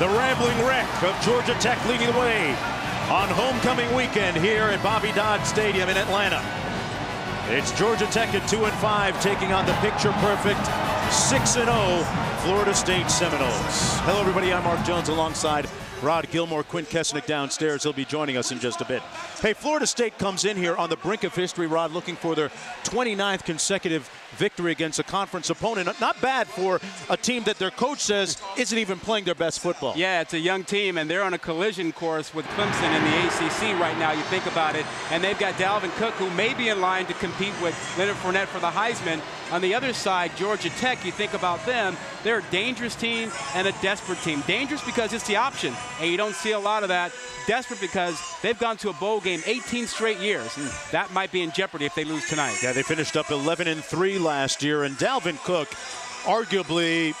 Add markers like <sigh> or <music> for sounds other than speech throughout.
The rambling wreck of Georgia Tech leading the way on homecoming weekend here at Bobby Dodd Stadium in Atlanta. It's Georgia Tech at 2 and 5 taking on the picture perfect 6 and 0 Florida State Seminoles. Hello everybody, I'm Mark Jones alongside Rod Gilmore, Quint Kessenich downstairs. He'll be joining us in just a bit. Hey, Florida State comes in here on the brink of history, Rod, looking for their 29th consecutive victory against a conference opponent. Not bad for a team that their coach says isn't even playing their best football. Yeah, it's a young team, and they're on a collision course with Clemson in the ACC right now. You think about it, and they've got Dalvin Cook, who may be in line to compete with Leonard Fournette for the Heisman. On the other side, Georgia Tech, you think about them, they're a dangerous team and a desperate team. Dangerous because it's the option, and you don't see a lot of that. Desperate because they've gone to a bowl game 18 straight years. And that might be in jeopardy if they lose tonight. Yeah, they finished up 11 and 3 last year, and Dalvin Cook, arguably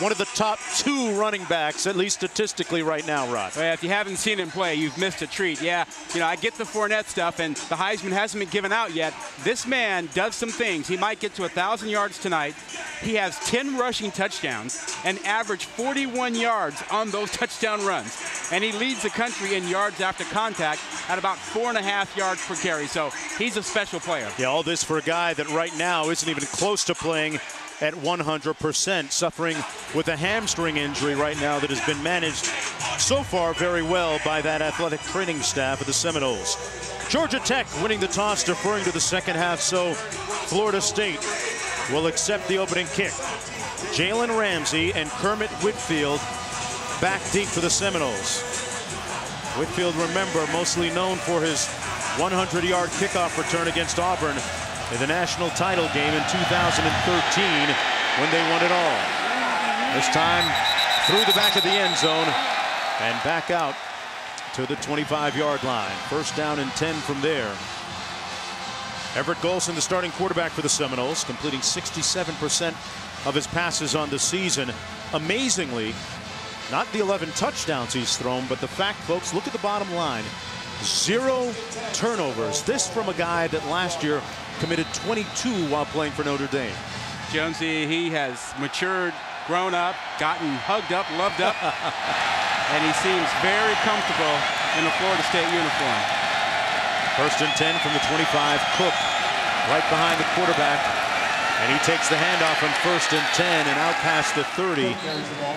one of the top two running backs, at least statistically right now, Rod. Well, if you haven't seen him play, you've missed a treat. Yeah, you know, I get the Fournette stuff, and the Heisman hasn't been given out yet. This man does some things. He might get to 1,000 yards tonight. He has 10 rushing touchdowns and averaged 41 yards on those <laughs> touchdown runs. And he leads the country in yards after contact at about four and a half yards per carry. So he's a special player. Yeah, all this for a guy that right now isn't even close to playing at 100%, suffering with a hamstring injury right now that has been managed so far very well by that athletic training staff of the Seminoles. Georgia Tech winning the toss, deferring to the second half, so Florida State will accept the opening kick. Jalen Ramsey and Kermit Whitfield back deep for the Seminoles. Whitfield, remember, mostly known for his 100-yard kickoff return against Auburn in the national title game in 2013 when they won it all. This time through the back of the end zone and back out to the 25-yard line. First down and 10 from there. Everett Golson, the starting quarterback for the Seminoles, completing 67% of his passes on the season. Amazingly, not the 11 touchdowns he's thrown, but the fact, folks, look at the bottom line. Zero turnovers. This from a guy that last year committed 22 while playing for Notre Dame. Jonesy, he has matured, grown up, gotten hugged up, loved up, <laughs> and he seems very comfortable in a Florida State uniform. First and 10 from the 25. Cook right behind the quarterback. And he takes the handoff on first and 10 and out past the 30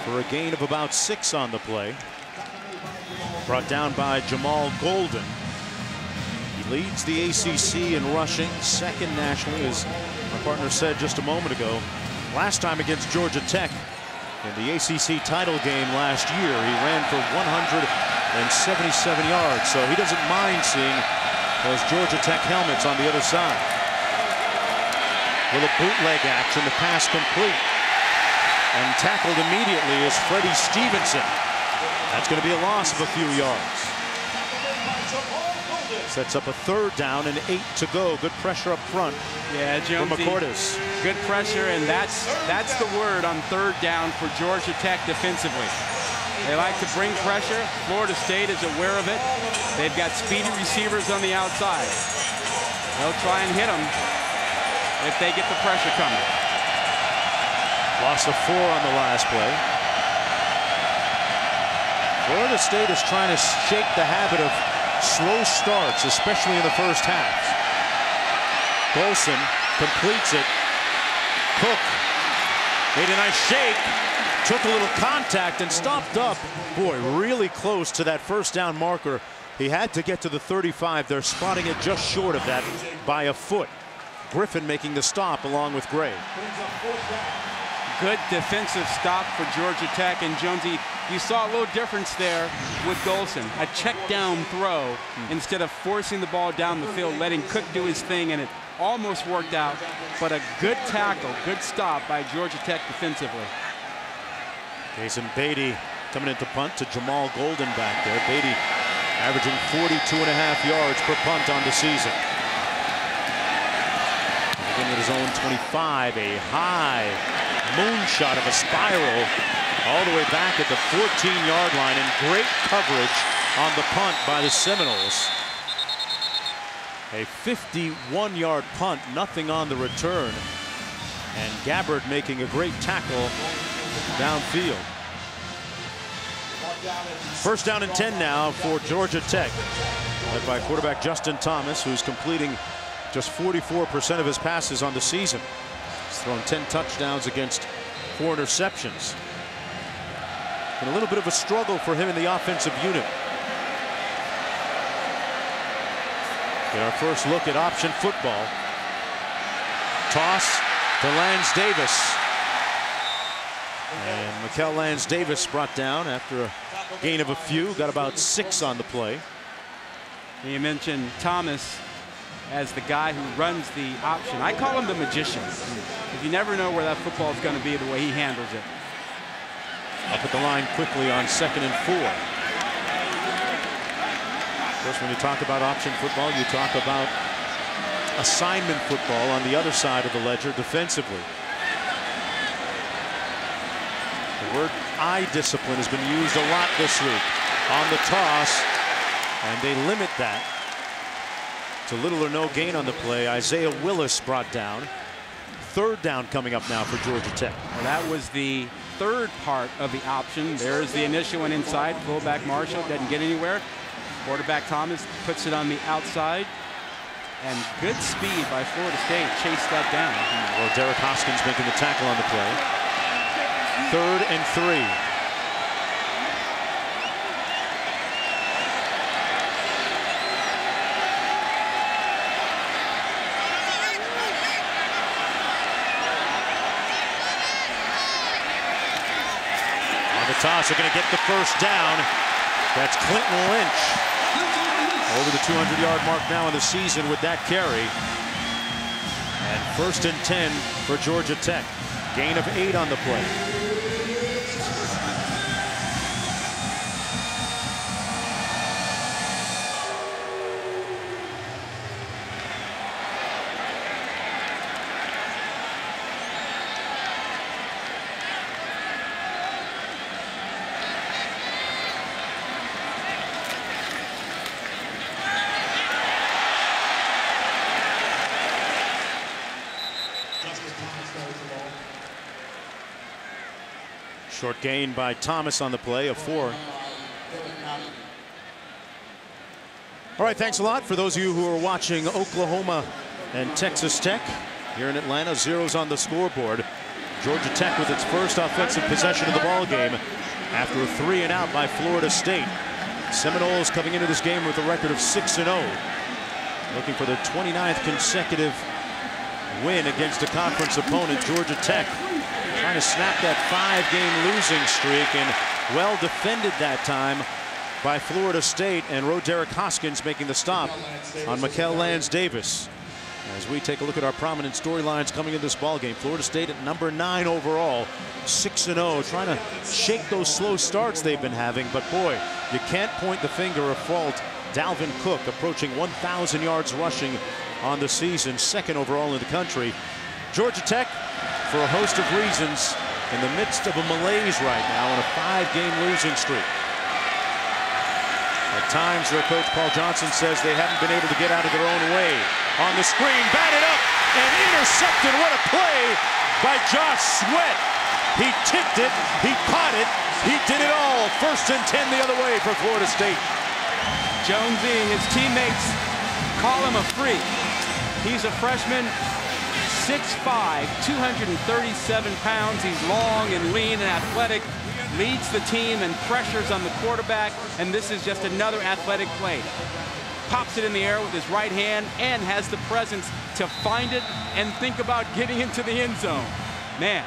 for a gain of about six on the play. Brought down by Jamal Golden. Leads the ACC in rushing, second nationally, as my partner said just a moment ago. Last time against Georgia Tech in the ACC title game last year, he ran for 177 yards, so he doesn't mind seeing those Georgia Tech helmets on the other side. With a bootleg action, the pass complete. And tackled immediately is Freddie Stevenson. That's going to be a loss of a few yards. Sets up a third down and eight to go. Good pressure up front. Yeah, Jonesy, from McCourtis. Good pressure, and that's that's the word on third down for Georgia Tech defensively. They like to bring pressure. Florida State is aware of it. They've got speedy receivers on the outside. They'll try and hit them if they get the pressure coming. Loss of four on the last play. Florida State is trying to shake the habit of slow starts, especially in the first half. Golson completes it. Cook made a nice shake, took a little contact and stopped up. Boy, really close to that first down marker. He had to get to the 35. They're spotting it just short of that by a foot. Griffin making the stop along with Gray. Good defensive stop for Georgia Tech. And Jonesy, you saw a little difference there with Golson. A check down throw instead of forcing the ball down the field, letting Cook do his thing, and it almost worked out. But a good tackle, good stop by Georgia Tech defensively. Cason Beatty coming into punt to Jamal Golden back there. Beatty averaging 42 and a half yards per punt on the season. At his own 25, a high moonshot of a spiral all the way back at the 14-yard line and great coverage on the punt by the Seminoles. A 51-yard punt, nothing on the return. And Gabbard making a great tackle downfield. First down and 10 now for Georgia Tech. Led by quarterback Justin Thomas, who's completing just 44% of his passes on the season. He's thrown 10 touchdowns against four interceptions. And a little bit of a struggle for him in the offensive unit. Get our first look at option football. Toss to Lands-Davis. And Mikell Lands-Davis brought down after a gain of a few, got about six on the play. You mentioned Thomas as the guy who runs the option. I call him the magician. You never know where that football is going to be, the way he handles it. Up at the line quickly on second and four. Of course, when you talk about option football, you talk about assignment football on the other side of the ledger defensively. The word eye discipline has been used a lot this week on the toss, and they limit that to little or no gain on the play. Isaiah Willis brought down. Third down coming up now for Georgia Tech. Well, that was the third part of the option. There's the initial one inside. Fullback Marshall doesn't get anywhere. Quarterback Thomas puts it on the outside. And good speed by Florida State chased that down. Well, Derek Hoskins making the tackle on the play. Third and three. Toss, they're going to get the first down. That's Clinton Lynch. Over the 200-yard mark now in the season with that carry. And first and 10 for Georgia Tech. Gain of eight on the play. Short gain by Thomas on the play of four. All right, thanks a lot for those of you who are watching Oklahoma and Texas Tech here in Atlanta. Zeros on the scoreboard. Georgia Tech with its first offensive possession of the ball game after a three and out by Florida State. Seminoles coming into this game with a record of 6 and 0. Looking for their 29th consecutive win against a conference opponent, Georgia Tech trying to snap that five-game losing streak and well defended that time by Florida State and Ro'Derrick Hoskins making the stop on Mikell Lands-Davis. As we take a look at our prominent storylines coming in this ball game, Florida State at number nine overall, six and zero, trying to shake those slow starts they've been having. But boy, you can't point the finger of fault. Dalvin Cook approaching 1,000 yards rushing on the season, second overall in the country. Georgia Tech for a host of reasons in the midst of a malaise right now on a five-game losing streak. At times, their coach Paul Johnson says they haven't been able to get out of their own way. On the screen, batted up and intercepted. What a play by Josh Sweat. He tipped it, he it, he did it all. First and 10 the other way for Florida State. Jonesy, his teammates call him a freak. He's a freshman, 6'5", 237 pounds. He's long and lean and athletic, leads the team and pressures on the quarterback, and this is just another athletic play. Pops it in the air with his right hand and has the presence to find it and think about getting into the end zone. Man.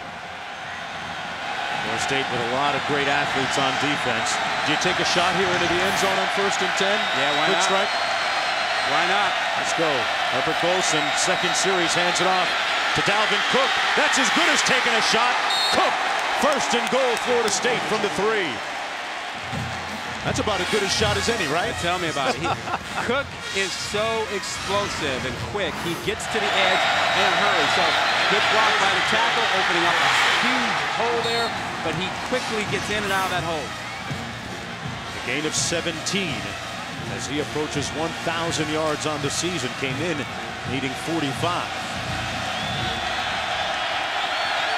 Florida State with a lot of great athletes on defense. Do you take a shot here into the end zone on first and 10? Yeah, why Quick not? strike. Why not? Let's go. Everett Golson, second series, hands it off to Dalvin Cook. That's as good as taking a shot. Cook, first and goal, Florida State from the three. That's about as good a shot as any, right? Tell me about it. He, <laughs> Cook is so explosive and quick. He gets to the edge in a hurry. So good block by the tackle, opening up a huge hole there, but he quickly gets in and out of that hole. A gain of 17 as he approaches 1,000 yards on the season. Came in needing 45.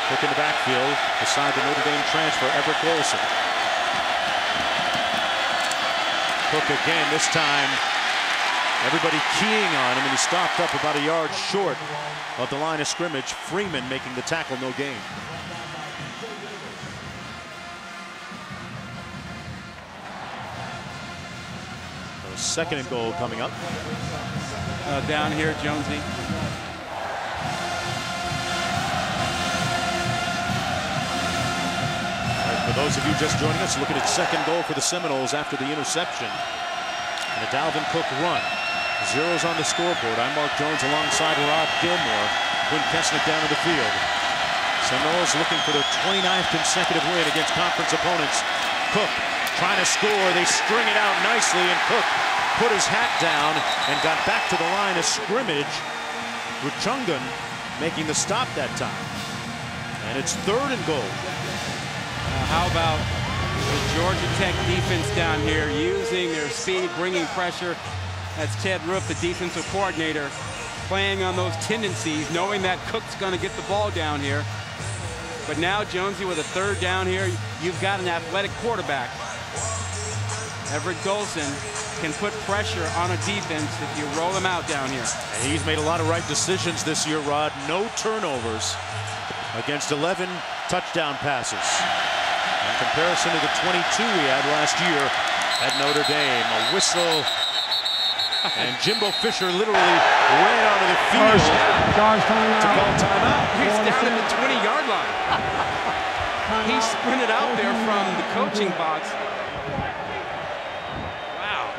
Quick in the backfield beside the Notre Dame transfer, Everett Golson. Cook again, this time everybody keying on him, and he stopped up about a yard short of the line of scrimmage. Freeman making the tackle, no gain. Second and goal coming up. Uh, down here, Jonesy. For those of you just joining us, look at second goal for the Seminoles after the interception. And a Dalvin Cook run. Zeros on the scoreboard. I'm Mark Jones alongside Rod Gilmore. Quint Kessenich down in the field. Seminoles looking for their 29th consecutive win against conference opponents. Cook trying to score. They string it out nicely, and Cook put his hat down and got back to the line of scrimmage. Rod Chungong making the stop that time. And it's third and goal. Uh, how about the Georgia Tech defense down here using their speed, bringing pressure. That's Ted Roof, the defensive coordinator, playing on those tendencies, knowing that Cook's going to get the ball down here. But now, Jonesy, with a third down here, you've got an athletic quarterback. Everett Golson can put pressure on a defense if you roll him out down here. And he's made a lot of right decisions this year, Rod. No turnovers against 11 touchdown passes. In comparison to the 22 we had last year at Notre Dame. A whistle. And Jimbo Fisher literally ran onto the field to call timeout. He's down at the 20-yard line. <laughs> he sprinted out there from the coaching box.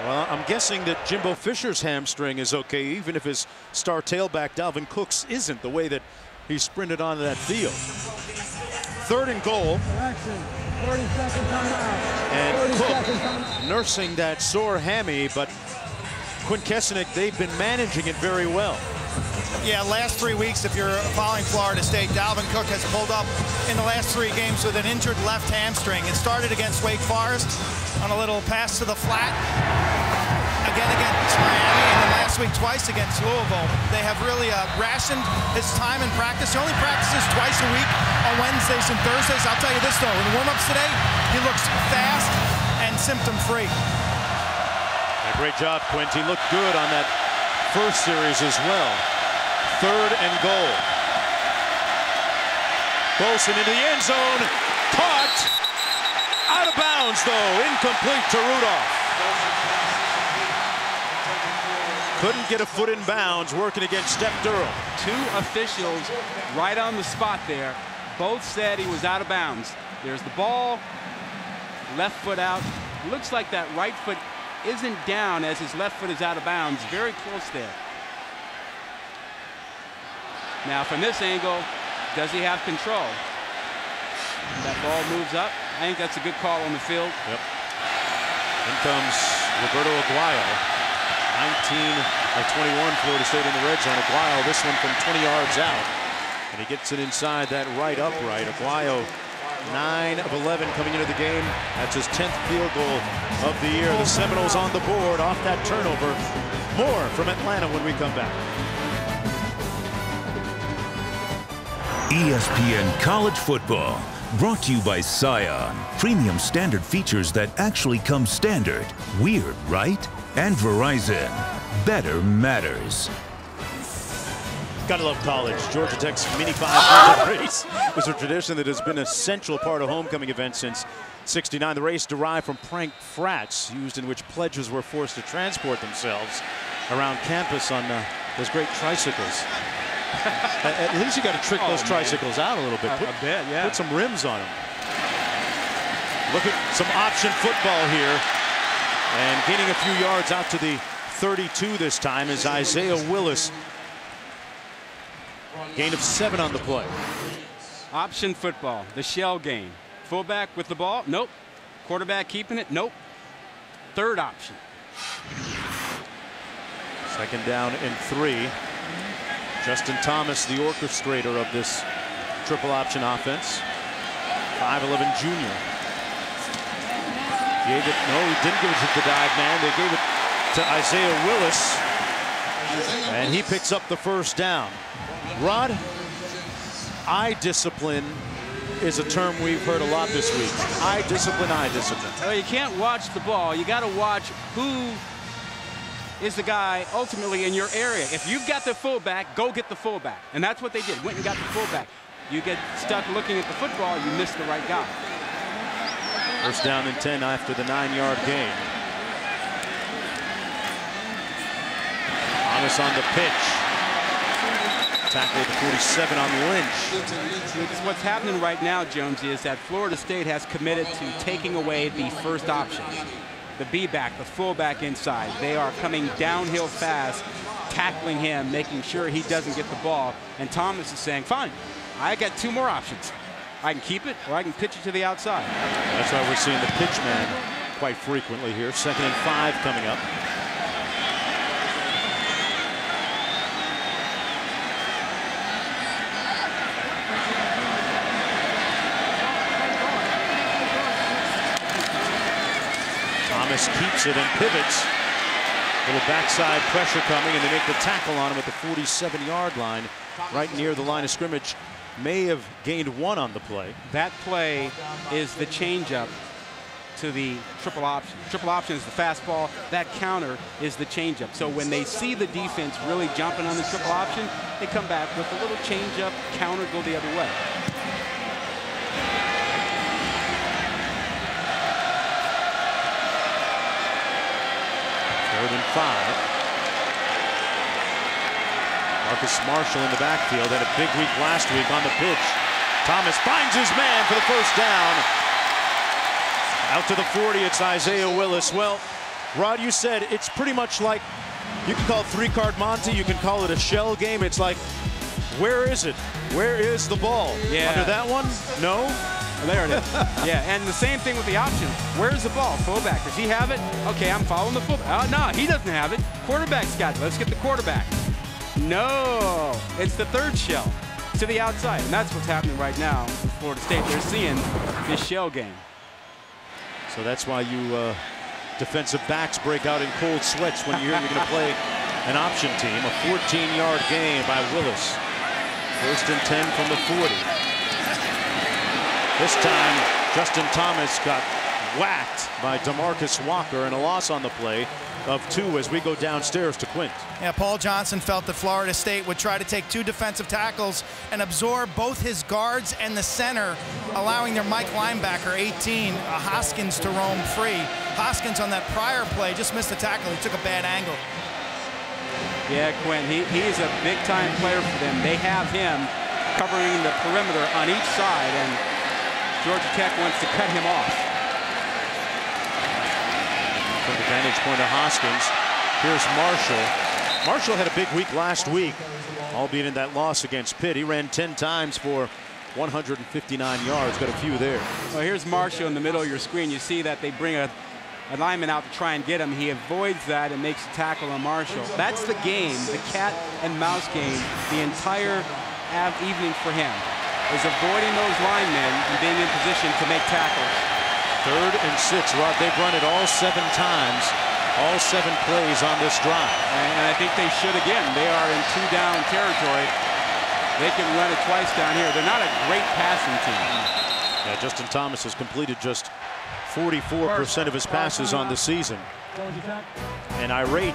Well, I'm guessing that Jimbo Fisher's hamstring is okay, even if his star tailback Dalvin Cooks isn't, the way that he sprinted onto that field. Third and goal. And Cook nursing that sore hammy, but Quint Kessenich, they've been managing it very well. Yeah, last three weeks, if you're following Florida State, Dalvin Cook has pulled up in the last three games with an injured left hamstring. It started against Wake Forest on a little pass to the flat. Again against Miami, and then last week twice against Louisville. They have really uh, rationed his time in practice. He only practices twice a week on Wednesdays and Thursdays. I'll tell you this, though. In the warm-ups today, he looks fast and symptom-free. Great job, Quint. He looked good on that first series as well. Third and goal. Golson into the end zone. Caught. Out of bounds, though. Incomplete to Rudolph. Couldn't get a foot in bounds working against Step Durham. Two officials right on the spot there. Both said he was out of bounds. There's the ball. Left foot out. Looks like that right foot isn't down as his left foot is out of bounds. Very close there. Now from this angle, does he have control? That ball moves up. I think that's a good call on the field. Yep. In comes Roberto Aguayo. 19 of 21 Florida State in the red zone. Aguayo, this one from 20 yards out. And he gets it inside that right upright. Aguayo 9 of 11 coming into the game. That's his 10th field goal of the year. The Seminoles on the board off that turnover. More from Atlanta when we come back. ESPN College Football, brought to you by Scion. Premium standard features that actually come standard. Weird, right? And Verizon. Better matters. Gotta love college. Georgia Tech's Mini 500 race was a tradition that has been a central part of homecoming events since 69. The race derived from prank frats used in which pledges were forced to transport themselves around campus on uh, those great tricycles. <laughs> at, least you got to trick oh, those tricycles man. out a little bit. Put, a, a bit, yeah. Put some rims on them. Look at some option football here. And gaining a few yards out to the 32 this time is Isaiah Willis. Gain of seven on the play. Option football, the shell game. Fullback with the ball? Nope. Quarterback keeping it? Nope. Third option. Second down and three. Justin Thomas, the orchestrator of this triple option offense. 5'11 junior. Gave it, no, he didn't give it to the dive man. They gave it to Isaiah Willis. And he picks up the first down. Rod, eye discipline is a term we've heard a lot this week. Eye discipline, eye discipline. Well, you can't watch the ball. You got to watch who is the guy ultimately in your area. If you've got the fullback, go get the fullback. And that's what they did. Went and got the fullback. You get stuck looking at the football, you miss the right guy. First down and 10 after the nine-yard gain. Thomas on the pitch. Tackle the 47 on Lynch. What's happening right now, Jonesy, is that Florida State has committed to taking away the first option. The B-back, the fullback inside. They are coming downhill fast, tackling him, making sure he doesn't get the ball. And Thomas is saying, fine, I got two more options. I can keep it or I can pitch it to the outside. That's why we're seeing the pitch man quite frequently here. Second and five coming up. Thomas keeps it and pivots. Little backside pressure coming, and they make the tackle on him at the 47-yard line, right near the line of scrimmage. May have gained one on the play. That play is the changeup to the triple option. Triple option is the fastball. That counter is the changeup. So when they see the defense really jumping on the triple option, they come back with a little changeup, counter, go the other way. Third and five. Marcus Marshall in the backfield had a big week last week on the pitch. Thomas finds his man for the first down. Out to the 40, it's Isaiah Willis. Well, Rod, you said it's pretty much like you can call it three-card Monte, you can call it a shell game. It's like, where is it? Where is the ball? Yeah. Under that one? No? There it is. yeah, and the same thing with the option. Where's the ball? Fullback. Does he have it? Okay, I'm following the fullback. Oh, uh, no, he doesn't have it. Quarterback's got it. Let's get the quarterback. No, it's the third shell to the outside. And that's what's happening right now with Florida State. They're seeing this shell game. So that's why you uh, defensive backs break out in cold sweats when you hear you're going <laughs> to play an option team. A 14-yard gain by Willis. First and 10 from the 40. This time, Justin Thomas got whacked by Demarcus Walker and a loss on the play of two as we go downstairs to Quint. Yeah, Paul Johnson felt that Florida State would try to take two defensive tackles and absorb both his guards and the center, allowing their Mike linebacker, 18, uh, Hoskins, to roam free. Hoskins on that prior play just missed the tackle. He took a bad angle. Yeah, Quint, he, he's a big-time player for them. They have him covering the perimeter on each side, and Georgia Tech wants to cut him off. From the vantage point of Hoskins, here's Marshall. Marshall had a big week last week, albeit in that loss against Pitt. He ran 10 times for 159 yards, got a few there. Well, here's Marshall in the middle of your screen. You see that they bring a, a lineman out to try and get him. He avoids that and makes a tackle on Marshall. That's the game, the cat and mouse game, the entire evening for him, is avoiding those linemen and being in position to make tackles. Third and six. Rod, they've run it all seven times, all seven plays on this drive. And, and I think they should again. They are in two down territory. They can run it twice down here. They're not a great passing team. Yeah, Justin Thomas has completed just 44% of his passes on the season. And irate,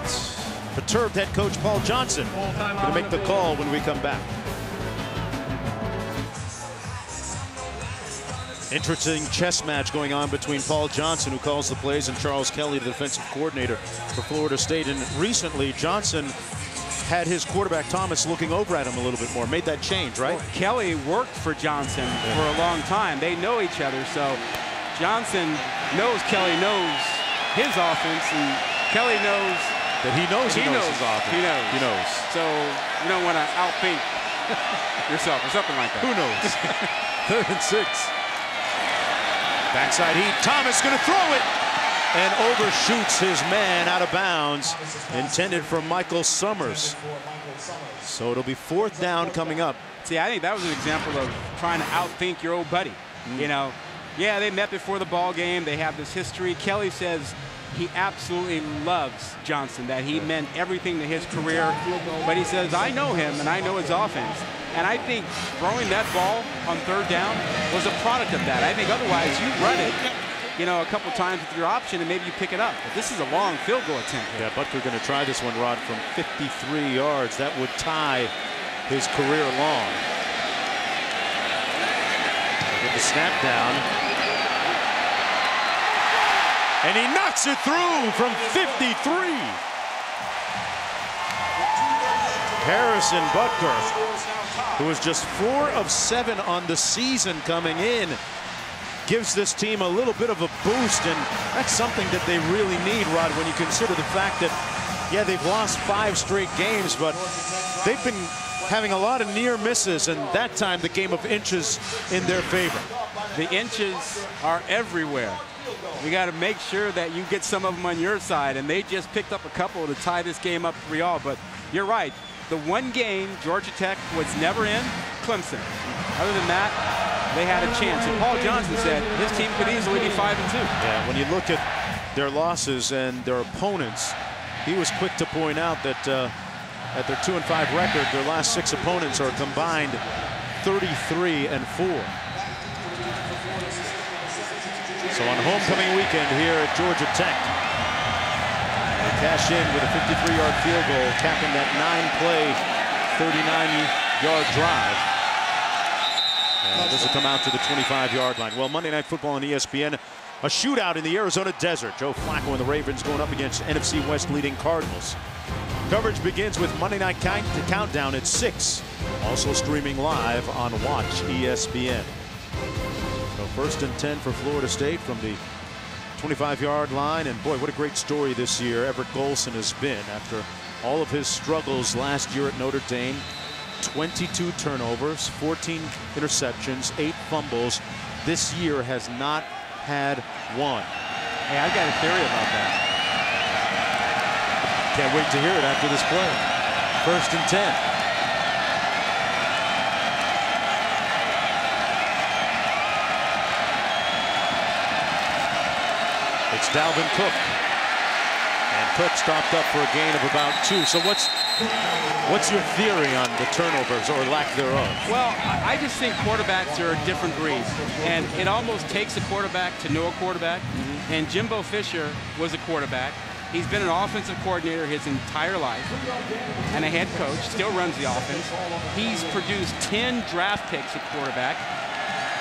perturbed head coach Paul Johnson going to make the call when we come back. Interesting chess match going on between Paul Johnson, who calls the plays, and Charles Kelly, the defensive coordinator for Florida State. And recently, Johnson had his quarterback Thomas looking over at him a little bit more. Made that change, right? Well, Kelly worked for Johnson for a long time. They know each other, so Johnson knows Kelly knows his offense, and Kelly knows that he knows he, he knows, knows, his offense. He knows. He knows. So you don't want to outthink <laughs> yourself or something like that. Who knows? <laughs> Third and six. Backside heat. Thomas going to throw it and overshoots his man out of bounds. Intended for Michael Summers. So it'll be fourth down coming up. See, I think that was an example of trying to outthink your old buddy. Mm. You know, yeah, they met before the ball game. They have this history. Kelly says, he absolutely loves Johnson, that he meant everything to his career. But he says, I know him and I know his offense. And I think throwing that ball on third down was a product of that. I think otherwise you run it, you know, a couple times with your option and maybe you pick it up. But this is a long field goal attempt. Yeah, Butker going to try this one, Rod, from 53 yards. That would tie his career long. Get the snap down. And he knocks it through from 53. Harrison Butker, who is just four of seven on the season coming in, gives this team a little bit of a boost, and that's something that they really need, Rod, when you consider the fact that, yeah, they've lost five straight games, but they've been having a lot of near misses, and that time the game of inches in their favor. The inches are everywhere. You got to make sure that you get some of them on your side, and they just picked up a couple to tie this game up 3-all. But you're right. The one game Georgia Tech was never in, Clemson. Other than that, they had a chance. And Paul Johnson said his team could easily be 5 and 2. Yeah, when you look at their losses and their opponents, he was quick to point out that uh, at their 2 and 5 record, their last six opponents are combined 33 and 4. So on homecoming weekend here at Georgia Tech, cash in with a 53-yard field goal, capping that nine-play, 39-yard drive. And this will come out to the 25-yard line. Well, Monday Night Football on ESPN, a shootout in the Arizona desert. Joe Flacco and the Ravens going up against NFC West leading Cardinals. Coverage begins with Monday Night Count Countdown at 6. Also streaming live on Watch ESPN. So first and 10 for Florida State from the 25-yard line. And boy, what a great story this year Everett Golson has been after all of his struggles last year at Notre Dame. 22 turnovers, 14 interceptions, 8 fumbles. This year has not had one. Hey, I got a theory about that. Can't wait to hear it after this play. First and 10. It's Dalvin Cook. And Cook stopped up for a gain of about two. So what's what's your theory on the turnovers or lack thereof? Well, I just think quarterbacks are a different breed. And it almost takes a quarterback to know a quarterback. Mm -hmm. And Jimbo Fisher was a quarterback. He's been an offensive coordinator his entire life and a head coach, still runs the offense. He's produced 10 draft picks at quarterback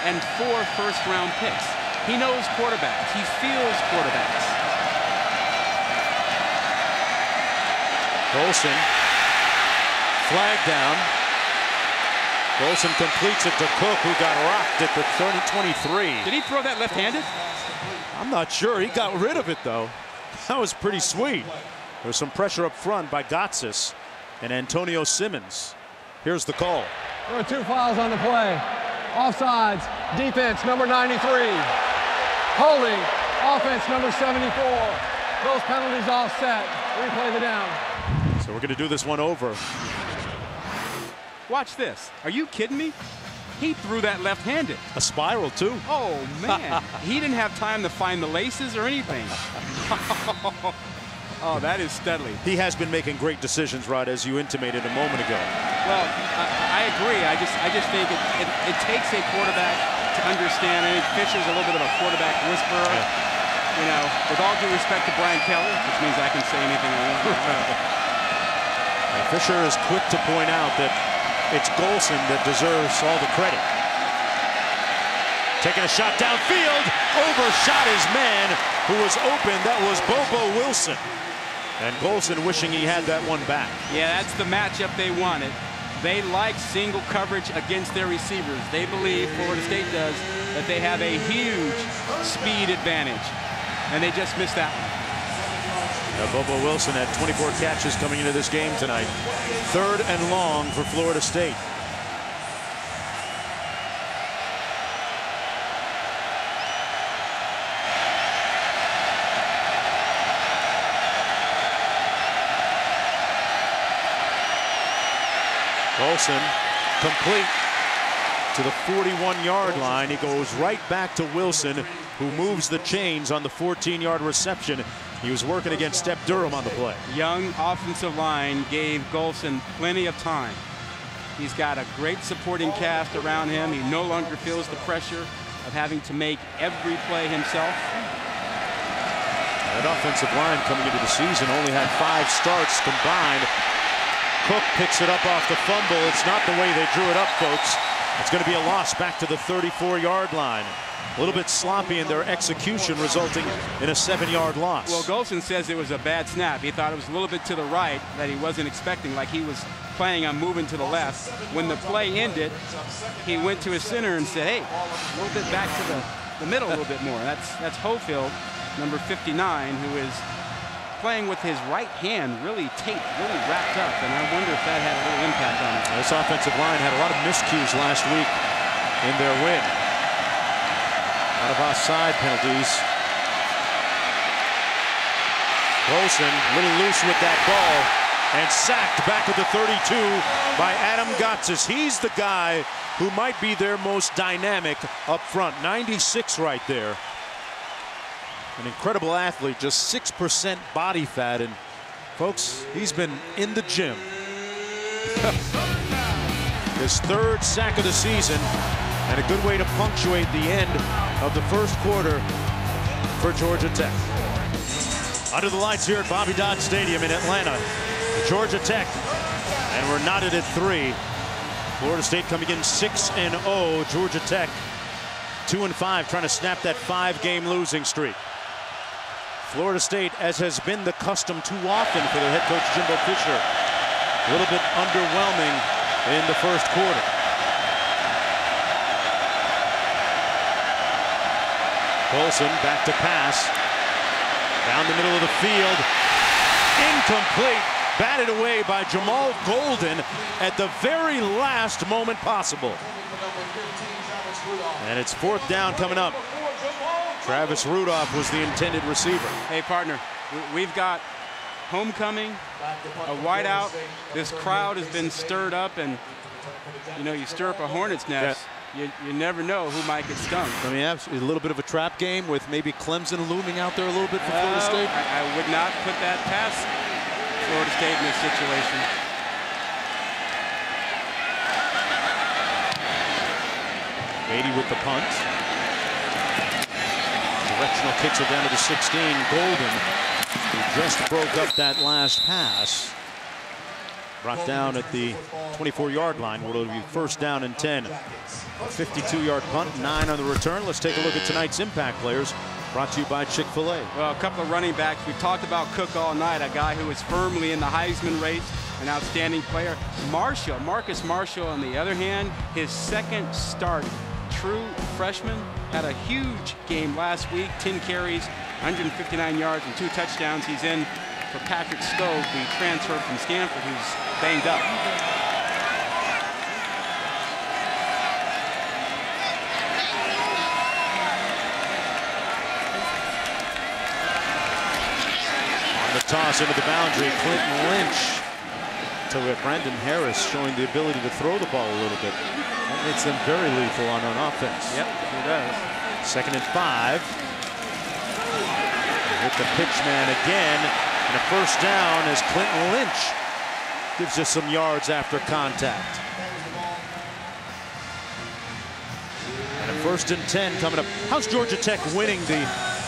and four first round picks. He knows quarterbacks. He feels quarterbacks. Golson, flag down. Golson completes it to Cook, who got rocked at the 30 23. Did he throw that left-handed? I'm not sure. He got rid of it, though. <laughs> That was pretty sweet. There's some pressure up front by Gotsis and Antonio Simmons. Here's the call. There are two fouls on the play. Offsides, defense number 93. Holding, offense number 74. Those penalties all set. Replay the down. So we're going to do this one over. Watch this. Are you kidding me? He threw that left-handed. A spiral, too. Oh, man. <laughs> he didn't have time to find the laces or anything. <laughs> oh, that is Studley. He has been making great decisions, Rod, as you intimated a moment ago. Well, I, I agree. I just, I just think it, it, it, takes a quarterback to understand. I think Fisher's a little bit of a quarterback whisperer. Yeah. You know, with all due respect to Brian Kelly, which means I can say anything I want. <laughs> Fisher is quick to point out that it's Golson that deserves all the credit. Taking a shot downfield, overshot his man who was open. That was Bobo Wilson. And Golson wishing he had that one back. Yeah, that's the matchup they wanted. They like single coverage against their receivers. They believe, Florida State does, that they have a huge speed advantage. And they just missed that one. Now, Bobo Wilson had 24 catches coming into this game tonight. Third and long for Florida State. Golson complete to the 41-yard line. He goes right back to Wilson, who moves the chains on the 14-yard reception He was working against Step Durham on the play. Young offensive line gave Golson plenty of time. He's got a great supporting cast around him. He no longer feels the pressure of having to make every play himself. That offensive line coming into the season only had five starts combined. Cook picks it up off the fumble. It's not the way they drew it up, folks. It's going to be a loss back to the 34-yard line. A little bit sloppy in their execution, resulting in a seven-yard loss. Well, Golson says it was a bad snap. He thought it was a little bit to the right that he wasn't expecting, like he was planning on moving to the left. When the play ended, he went to his center and said, hey, a little bit back to the, the middle a little bit more. That's, that's Hoefeld, number 59, who is playing with his right hand really taped, really wrapped up, and I wonder if that had a little impact on it. This offensive line had a lot of miscues last week in their win. Lot of offside penalties. Golson, a little loose with that ball, and sacked back at the 32 by Adam Gotsis. He's the guy who might be their most dynamic up front. 96 right there. An incredible athlete, just 6% body fat. And folks, he's been in the gym. <laughs> His third sack of the season and a good way to punctuate the end of the first quarter for Georgia Tech. Under the lights here at Bobby Dodd Stadium in Atlanta, Georgia Tech, and we're knotted at three. Florida State coming in 6 and 0. Georgia Tech 2 and 5, trying to snap that five game losing streak. Florida State, as has been the custom too often for their head coach Jimbo Fisher, a little bit underwhelming in the first quarter. Golson back to pass. Down the middle of the field. Incomplete. Batted away by Jamal Golden at the very last moment possible. And it's fourth down coming up. Travis Rudolph was the intended receiver. Hey, partner, we've got homecoming, a whiteout. This crowd has been stirred up, and you know, you stir up a hornet's nest. Yeah. You, you never know who might get stung. I mean, a little bit of a trap game with maybe Clemson looming out there a little bit for Florida State. I, I would not put that past Florida State in this situation. Beatty with the punt directional kicks it down to the 16. Golden, who just broke up that last pass. Brought down at the 24-yard line. Will be first down and 10. 52-yard punt, nine on the return. Let's take a look at tonight's impact players. Brought to you by Chick-fil-A. Well, a couple of running backs. We've talked about Cook all night, a guy who is firmly in the Heisman race, an outstanding player. Marshall, Marcus Marshall, on the other hand, his second start true freshman, had a huge game last week, 10 carries, 159 yards and two touchdowns. He's in for Patrick Skov, the transfer from Stanford, who's banged up. On the toss into the boundary, Clinton Lynch to Brandon Harris showing the ability to throw the ball a little bit. Makes them very lethal on an offense. Yep, it does. Second and five. With the pitch man again. And a first down as Clinton Lynch gives us some yards after contact. And a first and 10 coming up. How's Georgia Tech winning the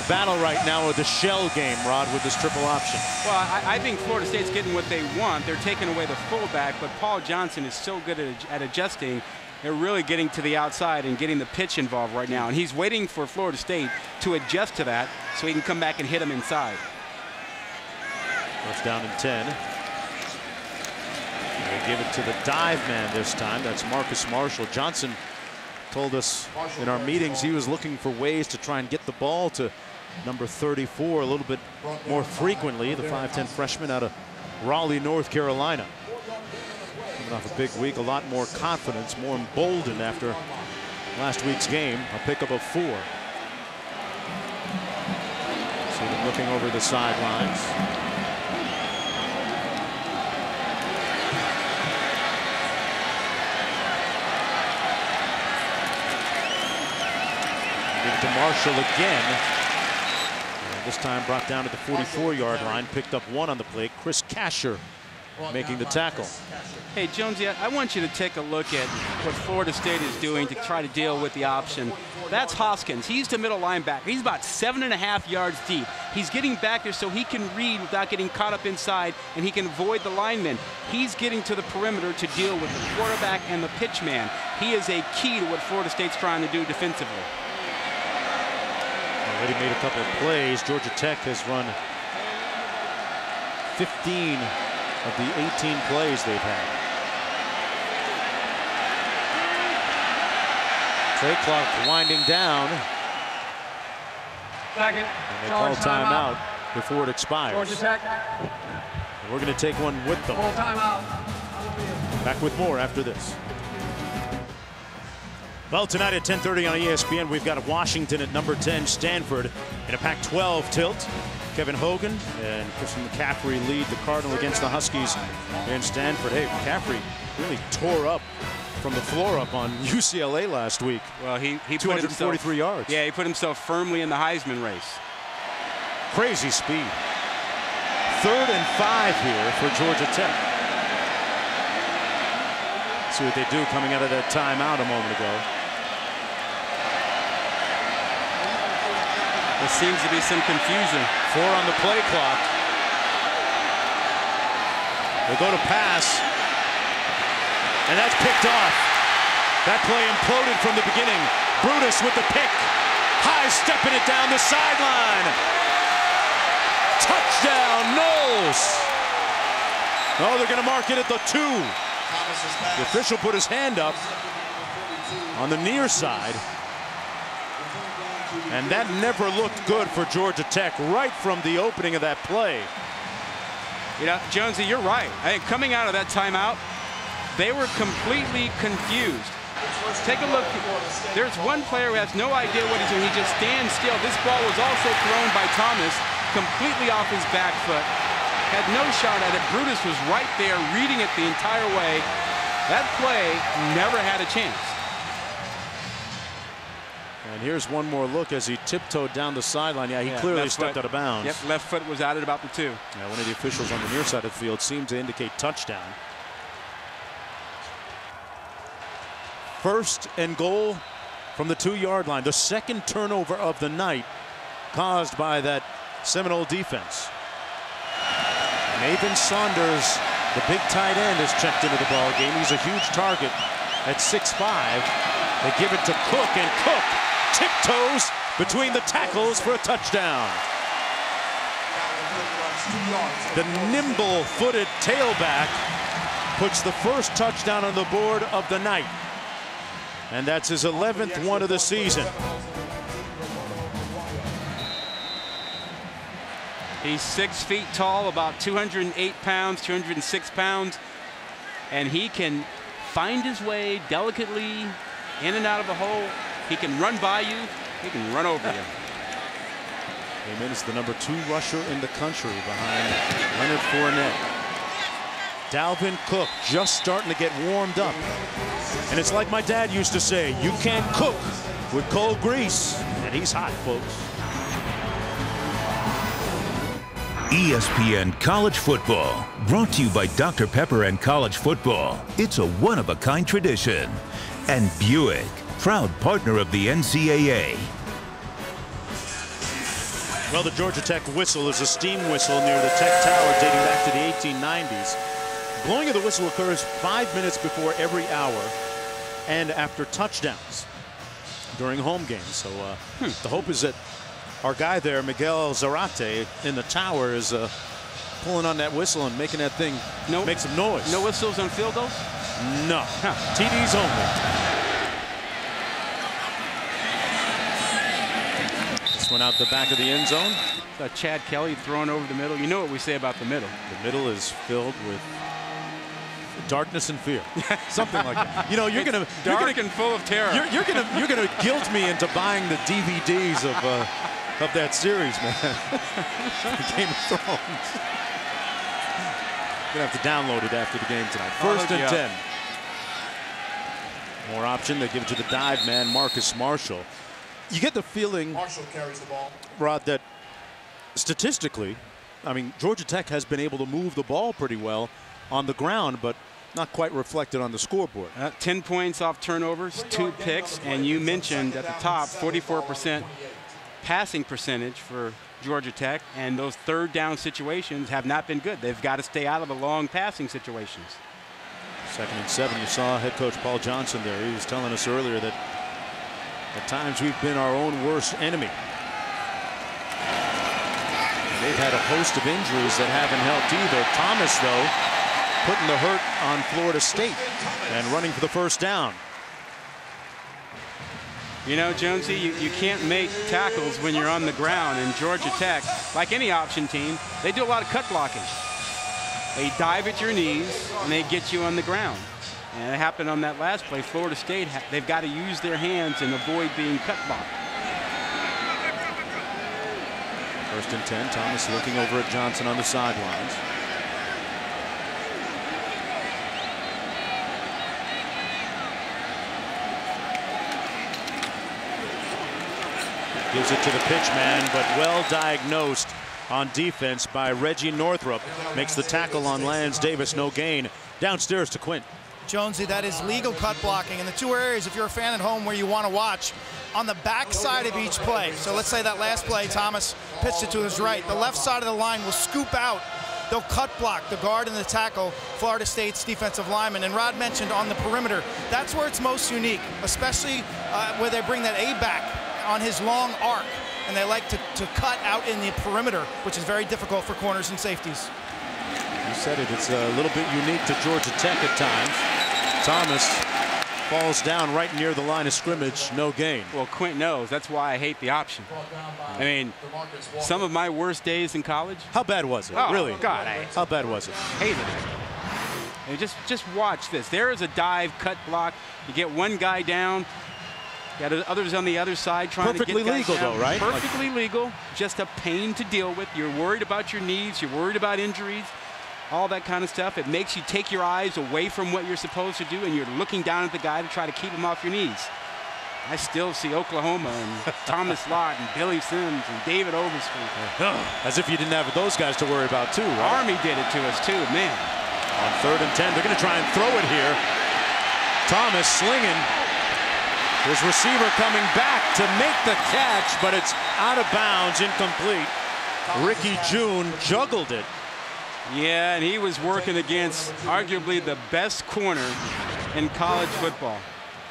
battle right now with the shell game, Rod, with this triple option? Well, I, I, think Florida State's getting what they want. They're taking away the fullback, but Paul Johnson is so good at, at adjusting. They're really getting to the outside and getting the pitch involved right now. And he's waiting for Florida State to adjust to that so he can come back and hit him inside. First down and 10. They give it to the dive man this time. That's Marcus Marshall. Johnson told us in our meetings he was looking for ways to try and get the ball to number 34 a little bit more frequently, the 5'10 freshman out of Raleigh, North Carolina. Coming off a big week, a lot more confidence, more emboldened after last week's game, a pickup of four. Them looking over the sidelines. To Marshall again. This time brought down to the 44-yard line, picked up one on the play. Chris Casher making the tackle. Hey, Jonesy, I want you to take a look at what Florida State is doing to try to deal with the option. That's Hoskins. He's the middle linebacker. He's about seven and a half yards deep. He's getting back there so he can read without getting caught up inside, and he can avoid the linemen. He's getting to the perimeter to deal with the quarterback and the pitch man. He is a key to what Florida State's trying to do defensively. Already made a couple of plays. Georgia Tech has run 15 of the 18 plays they've had. Play clock winding down. Second. And they call timeout before it expires. We're going to take one with them. Full timeout. Back with more after this. Well, tonight at 10:30 on ESPN, we've got Washington at number 10, Stanford, in a Pac-12 tilt. Kevin Hogan and Christian McCaffrey lead the Cardinal against the Huskies in Stanford. Hey, McCaffrey really tore up from the floor up on <laughs> UCLA last week. Well, he, he 243 himself, yards. Yeah, he put himself firmly in the Heisman race. Crazy speed. Third and five here for Georgia Tech. See what they do coming out of that timeout a moment ago. There seems to be some confusion. Four on the play clock. They go to pass. And that's picked off. That play imploded from the beginning. Brutus with the pick. High stepping it down the sideline. Touchdown, Noles. Oh, they're going to mark it at the two. The official put his hand up on the near side. And that never looked good for Georgia Tech right from the opening of that play. You know, Jonesy, you're right. I think coming out of that timeout, they were completely confused. Take a look. There's one player who has no idea what he's doing. He just stands still. This ball was also thrown by Thomas completely off his back foot. Had no shot at it. Brutus was right there reading it the entire way. That play never had a chance. And here's one more look as he tiptoed down the sideline. Yeah, he Yeah, clearly stepped foot. out of bounds. Yep, left foot was out at about the two. Yeah, one of the officials on the near side of the field seemed to indicate touchdown. First and goal from the two-yard line. The second turnover of the night caused by that Seminole defense. Mavin Saunders, the big tight end, has checked into the ball game. He's a huge target at 6'5". They give it to Cook, and Cook tiptoes between the tackles for a touchdown. The nimble-footed tailback puts the first touchdown on the board of the night. And that's his 11th one of the season. He's six feet tall, about 208 pounds, 206 pounds, and he can find his way delicately in and out of the hole. He can run by you. He can run over you. Amen is the number two rusher in the country behind Leonard Fournette. Dalvin Cook just starting to get warmed up. And it's like my dad used to say, you can't cook with cold grease. And he's hot, folks. ESPN College Football, brought to you by Dr. Pepper and College Football. It's a one of a kind tradition. And Buick, proud partner of the NCAA. Well, the Georgia Tech whistle is a steam whistle near the Tech Tower dating back to the 1890s. Blowing of the whistle occurs five minutes before every hour and after touchdowns during home games. So uh, the hope is that our guy there, Miguel Zarate, in the tower is uh, pulling on that whistle and making that thing No- make some noise. No whistles on field goals? No. TDs only. This one out the back of the end zone. Uh, Chad Kelly throwing over the middle. You know what we say about the middle. The middle is filled with darkness and fear. <laughs> Something like that. You know, you're gonna you're dark gonna and full of terror. you're, you're gonna you're gonna <laughs> guilt me into buying the DVDs of uh, of that series, man. <laughs> Game of Thrones. Gonna have to download it after the game tonight. First and ten. up. More option. They give it to the dive man, Marcus Marshall. You get the feeling, Marshall carries the ball. Rod, that statistically, I mean, Georgia Tech has been able to move the ball pretty well on the ground, but not quite reflected on the scoreboard. Uh, 10 points off turnovers, two picks, and you mentioned at the top 44% passing percentage for Georgia Tech, and those third down situations have not been good. They've got to stay out of the long passing situations. Second and seven, you saw head coach Paul Johnson there. He was telling us earlier that at times we've been our own worst enemy. They've had a host of injuries that haven't helped either. Thomas, though, putting the hurt on Florida State and running for the first down. You know, Jonesy, you, you can't make tackles when you're on the ground. And Georgia Tech, like any option team, they do a lot of cut blocking. They dive at your knees and they get you on the ground. And it happened on that last play. Florida State, they've got to use their hands and avoid being cut blocked. First and 10, Thomas looking over at Johnson on the sidelines. Gives it to the pitch man, but well diagnosed on defense by Reggie Northrup. Makes the tackle on Lands-Davis, no gain. Downstairs to Quint. Jonesy, that is legal cut blocking. In the two areas, if you're a fan at home where you want to watch, on the back side of each play. So let's say that last play, Thomas pitched it to his right. The left side of the line will scoop out. They'll cut block the guard and the tackle, Florida State's defensive lineman. And Rod mentioned on the perimeter, that's where it's most unique, especially uh, where they bring that A back on his long arc, and they like to, to cut out in the perimeter, which is very difficult for corners and safeties. Said it, it's a little bit unique to Georgia Tech at times. Thomas falls down right near the line of scrimmage, no gain. Well, Quint knows. That's why I hate the option. I mean, some of my worst days in college. How bad was it? Oh, really? God, I How bad was it? hated it. And just, just watch this. There is a dive, cut block. You get one guy down, Got others on the other side trying Perfectly to get legal, down. though, right? Perfectly like, legal. Just a pain to deal with. You're worried about your knees. You're worried about injuries. All that kind of stuff. It makes you take your eyes away from what you're supposed to do, and you're looking down at the guy to try to keep him off your knees. I still see Oklahoma and <laughs> Thomas Lott and Billy Sims and David Overstreet. <laughs> As if you didn't have those guys to worry about, too, right? Army did it to us, too, man. On third and 10, they're going to try and throw it here. Thomas slinging. His receiver coming back to make the catch, but it's out of bounds, incomplete. Ricky Jeune juggled it. Yeah, and he was working against arguably the best corner in college football.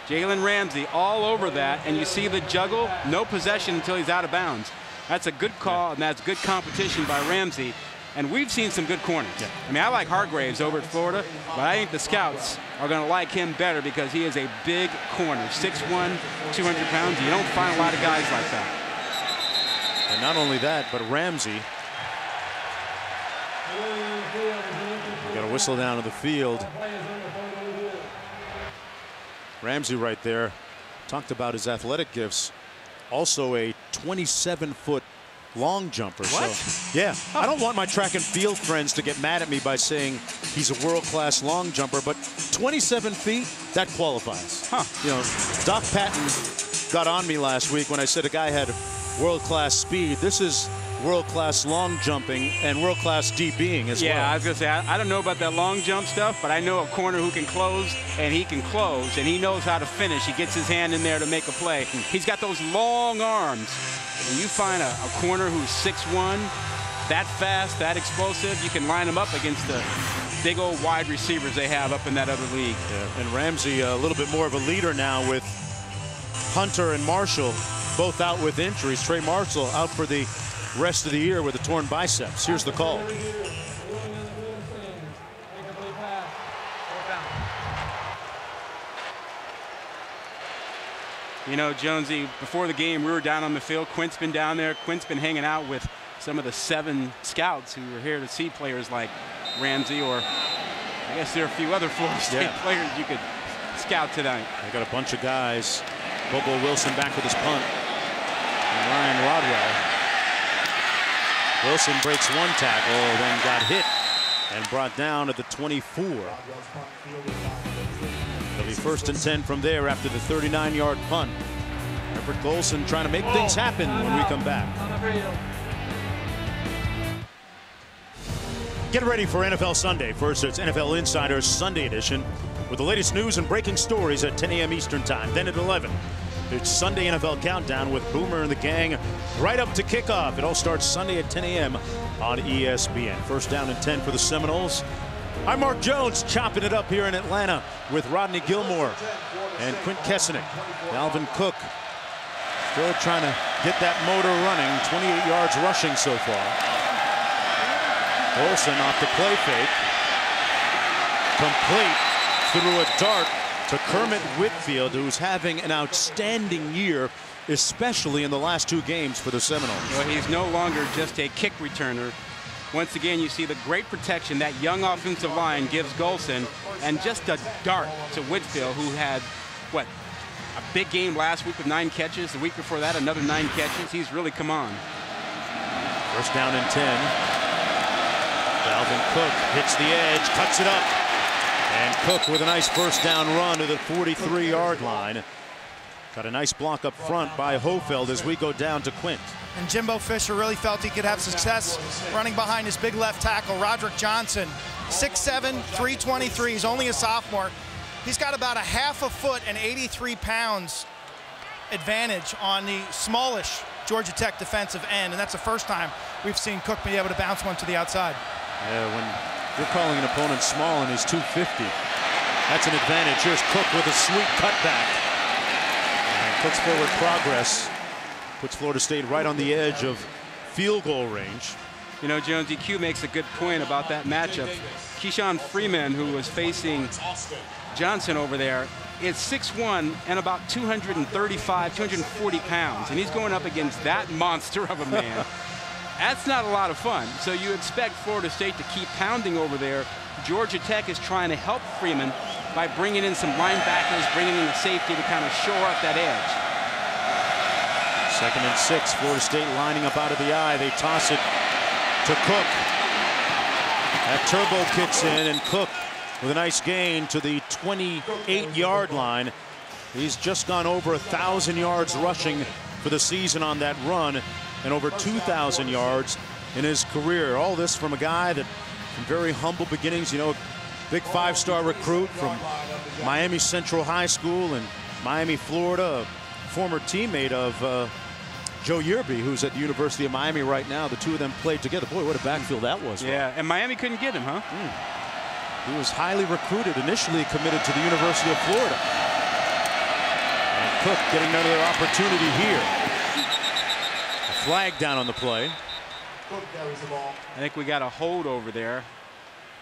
Jalen Ramsey all over that, and you see the juggle, no possession until he's out of bounds. That's a good call, and that's good competition by Ramsey. And we've seen some good corners. Yeah. I mean, I like Hargreaves over at Florida, but I think the scouts are going to like him better because he is a big corner. 6'1", 200 pounds. You don't find a lot of guys like that. And not only that, but Ramsey got a whistle down to the field. Ramsey right there talked about his athletic gifts. Also a 27-foot long jumper. What? So, yeah, I don't want my track and field friends to get mad at me by saying he's a world-class long jumper, but 27 feet, that qualifies. Huh. You know, Doc Patton got on me last week when I said a guy had world-class speed. This is world-class long jumping and world-class DBing as yeah, well. Yeah, I was going to say, I, I, don't know about that long jump stuff, but I know a corner who can close, and he can close, and he knows how to finish. He gets his hand in there to make a play. He's got those long arms. When you find a, a corner who's 6'1", that fast, that explosive, you can line him up against the big old wide receivers they have up in that other league. Yeah, and Ramsey a little bit more of a leader now with Hunter and Marshall both out with injuries. Trey Marshall out for the rest of the year with a torn biceps. Here's the call. You know, Jonesy, before the game, we were down on the field. Quint's been down there. Quint's been hanging out with some of the seven scouts who were here to see players like Ramsey, or I guess there are a few other Florida State yeah. players you could scout tonight. They got a bunch of guys. Bobo Wilson back with his punt. And Ryan Rodwell. Wilson breaks one tackle, then got hit and brought down at the 24. It'll be first and 10 from there after the 39-yard punt. Everett Golson trying to make things happen when we come back. Get ready for NFL Sunday. First, it's NFL Insiders Sunday edition with the latest news and breaking stories at 10 a.m. Eastern Time. Then at 11, it's Sunday NFL Countdown with Boomer and the gang right up to kickoff. It all starts Sunday at 10 a.m. on ESPN. First down and 10 for the Seminoles. I'm Mark Jones chopping it up here in Atlanta with Rodney Gilmore and Quint Kessenich. Dalvin Cook still trying to get that motor running. 28 yards rushing so far. Golson off the play fake. Complete through a dart to Kermit Whitfield, who's having an outstanding year, especially in the last two games for the Seminoles. Well, he's no longer just a kick returner. Once again, you see the great protection that young offensive line gives Golson, and just a dart to Whitfield, who had, what, a big game last week with nine catches. The week before that, another nine catches. He's really come on. First down and 10. Dalvin Cook hits the edge, cuts it up. And Cook with a nice first down run to the 43 yard line. Got a nice block up front by Hoefeld as we go down to Quint. And Jimbo Fisher really felt he could have success running behind his big left tackle, Roderick Johnson. 6'7", 323. He's only a sophomore. He's got about a half a foot and 83 pounds advantage on the smallish Georgia Tech defensive end, and that's the first time we've seen Cook be able to bounce one to the outside. Yeah, when you're calling an opponent small and he's 250, that's an advantage. Here's Cook with a sweet cutback. And Cook's forward progress puts Florida State right on the edge of field goal range. You know, Jones EQ makes a good point about that matchup. KeShun Freeman, who was facing Johnson over there, is 6'1 and about 235, 240 pounds. And he's going up against that monster of a man. <laughs> That's not a lot of fun. So you expect Florida State to keep pounding over there. Georgia Tech is trying to help Freeman by bringing in some linebackers, bringing in the safety to kind of shore up that edge. Second and six, Florida State lining up out of the eye. They toss it to Cook. That turbo kicks in, and Cook with a nice gain to the 28-yard line. He's just gone over a 1,000 yards rushing for the season on that run and over 2,000 yards in his career. All this from a guy that from very humble beginnings, you know, big five-star recruit from Miami Central High School in Miami, Florida, a former teammate of uh, Joe Yearby, who's at the University of Miami right now. The two of them played together. Boy, what a backfield that was. Yeah, and Miami couldn't get him, huh? Mm. He was highly recruited, initially committed to the University of Florida. And Cook getting another opportunity here. Flag down on the play. I think we got a hold over there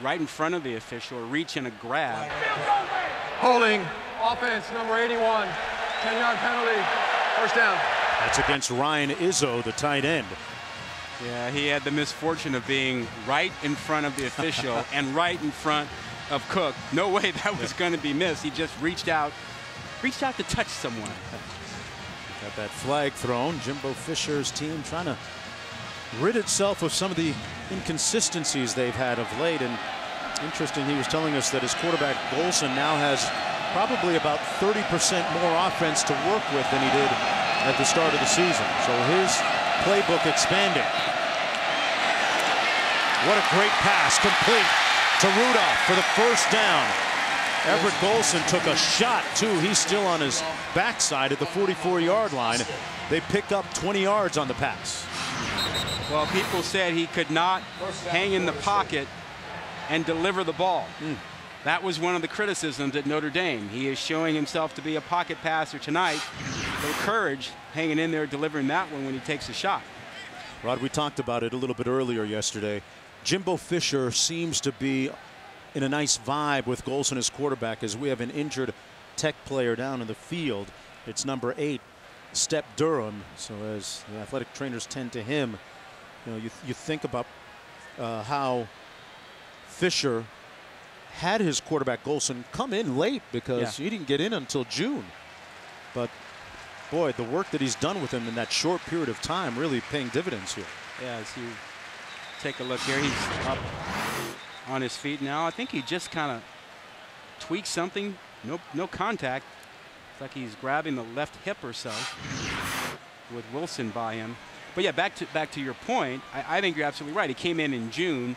right in front of the official, reaching a grab. Holding, offense, number 81, 10-yard penalty, first down. That's against Ryan Izzo, the tight end. Yeah, he had the misfortune of being right in front of the official <laughs> and right in front of Cook. No way that was going to be missed. He just reached out, reached out to touch someone. Got that flag thrown. Jimbo Fisher's team trying to rid itself of some of the inconsistencies they've had of late. And interesting, he was telling us that his quarterback Golson now has probably about 30% more offense to work with than he did at the start of the season. So his playbook expanding. What a great pass, complete to Rudolph for the first down. Everett Golson took a shot, too. He's still on his backside at the 44-yard line. They picked up 20 yards on the pass. Well, people said he could not hang in the pocket and deliver the ball. Mm. That was one of the criticisms at Notre Dame. He is showing himself to be a pocket passer tonight. No courage hanging in there delivering that one when he takes a shot. Rod, we talked about it a little bit earlier yesterday. Jimbo Fisher seems to be in a nice vibe with Golson as quarterback as we have an injured tech player down in the field. It's number eight, Step Durham. So as the athletic trainers tend to him, you know, you, you think about uh, how Fisher had his quarterback Golson come in late because yeah. he didn't get in until June. But boy, the work that he's done with him in that short period of time really paying dividends here. Yeah, as you take a look here, he's up on his feet now. I think he just kind of tweaked something. No, no contact. It's like he's grabbing the left hip or so with Wilson by him. But yeah, back to back to your point. I, I think you're absolutely right. He came in in June,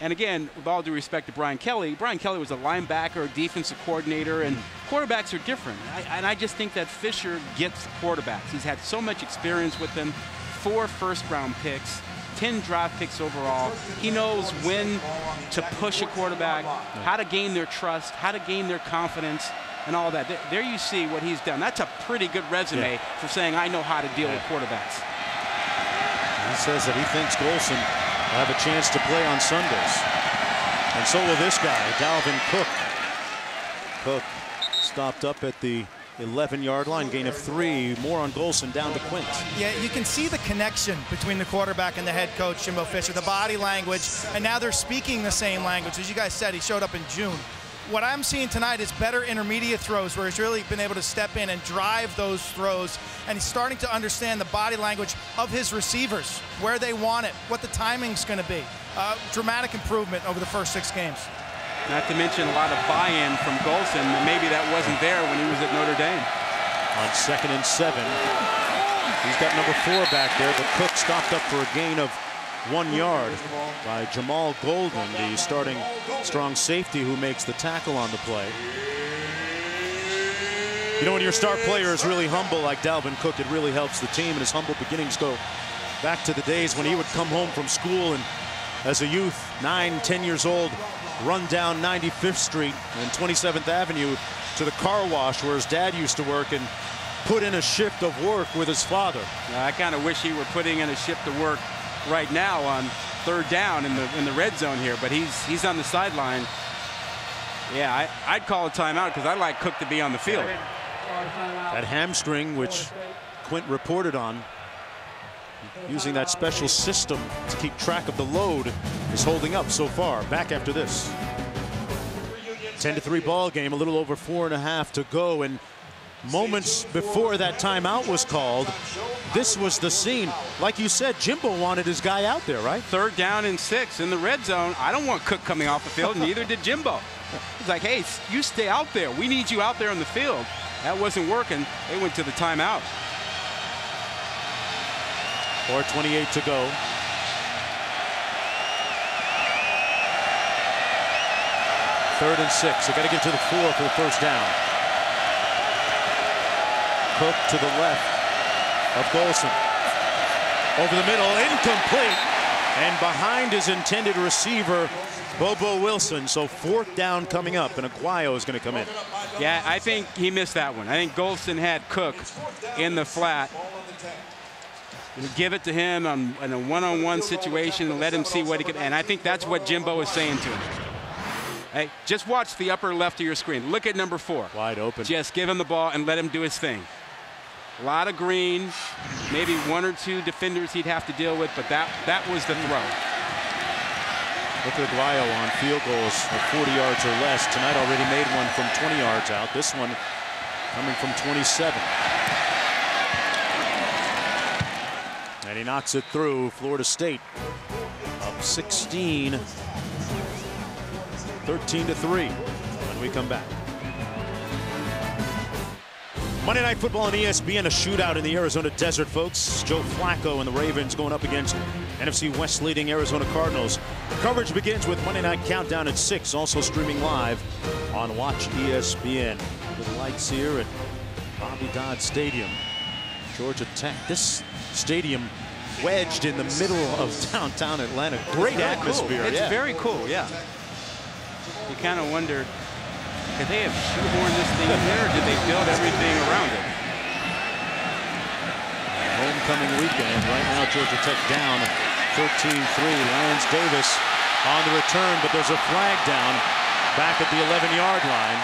And again, with all due respect to Brian Kelly, Brian Kelly was a linebacker, defensive coordinator, and quarterbacks are different. I, and I just think that Fisher gets quarterbacks. He's had so much experience with them, four first-round picks, 10 draft picks overall. He knows when to push a quarterback, how to gain their trust, how to gain their confidence, and all that. There you see what he's done. That's a pretty good resume yeah. for saying I know how to deal yeah. with quarterbacks. He says that he thinks Golson will have a chance to play on Sundays. And so will this guy, Dalvin Cook. Cook stopped up at the 11-yard line, gain of three. More on Golson down to Quint. Yeah, you can see the connection between the quarterback and the head coach, Jimbo Fisher, the body language, and now they're speaking the same language. As you guys said, he showed up in June. What I'm seeing tonight is better intermediate throws where he's really been able to step in and drive those throws, and he's starting to understand the body language of his receivers, where they want it, what the timing's going to be. Uh, dramatic improvement over the first six games. Not to mention a lot of buy-in from Golson. Maybe that wasn't there when he was at Notre Dame. On second and seven, he's got number four back there, but Cook stopped up for a gain of one yard by Jamal Golden, the starting strong safety who makes the tackle on the play. You know, when your star player is really humble like Dalvin Cook, it really helps the team, and his humble beginnings go back to the days when he would come home from school and as a youth, nine, ten years old, run down 95th Street and 27th Avenue to the car wash where his dad used to work and put in a shift of work with his father. I kind of wish he were putting in a shift of work right now on third down in the in the red zone here, but he's he's on the sideline. Yeah, I, I'd call a timeout because I'd like Cook to be on the field. That hamstring, which Quint reported on, using that special system to keep track of the load is holding up so far. Back after this. 10 to 3 ball game, a little over four and a half to go. And moments before that timeout was called, this was the scene. Like you said, Jimbo wanted his guy out there, right? Third down and six in the red zone. I don't want Cook coming off the field, <laughs> neither did Jimbo. He's like, hey, you stay out there. We need you out there on the field. That wasn't working. They went to the timeout. 4.28 to go. Third and six. They got to get to the four for the first down. Cook to the left of Golson. Over the middle, incomplete. And behind his intended receiver, Bobo Wilson. So fourth down coming up, and Aguayo is going to come in. Yeah, I think he missed that one. I think Golson had Cook in the flat give it to him on, in a one-on-one situation and let him see what he can. And I think that's what Jimbo is saying to him. Hey, just watch the upper left of your screen. Look at number four. Wide open. Just give him the ball and let him do his thing. A lot of green, maybe one or two defenders he'd have to deal with, but that, that was the throw. Look at Aguayo on field goals of 40 yards or less. Tonight already made one from 20 yards out. This one coming from 27. And he knocks it through. Florida State up 16, 13 to 3 when we come back. Monday Night Football on ESPN, a shootout in the Arizona desert, folks. Joe Flacco and the Ravens going up against NFC West leading Arizona Cardinals. Coverage begins with Monday Night Countdown at 6, also streaming live on Watch ESPN. With lights here at Bobby Dodd Stadium. Georgia Tech. This stadium wedged in the middle of downtown Atlanta. Great atmosphere. Cool. It's yeah. very cool, yeah. You kind of wonder, could they have shoehorned this thing in there, or did they build everything around it? Homecoming weekend. Right now, Georgia Tech down 13-3. Lands-Davis on the return, but there's a flag down back at the 11-yard line.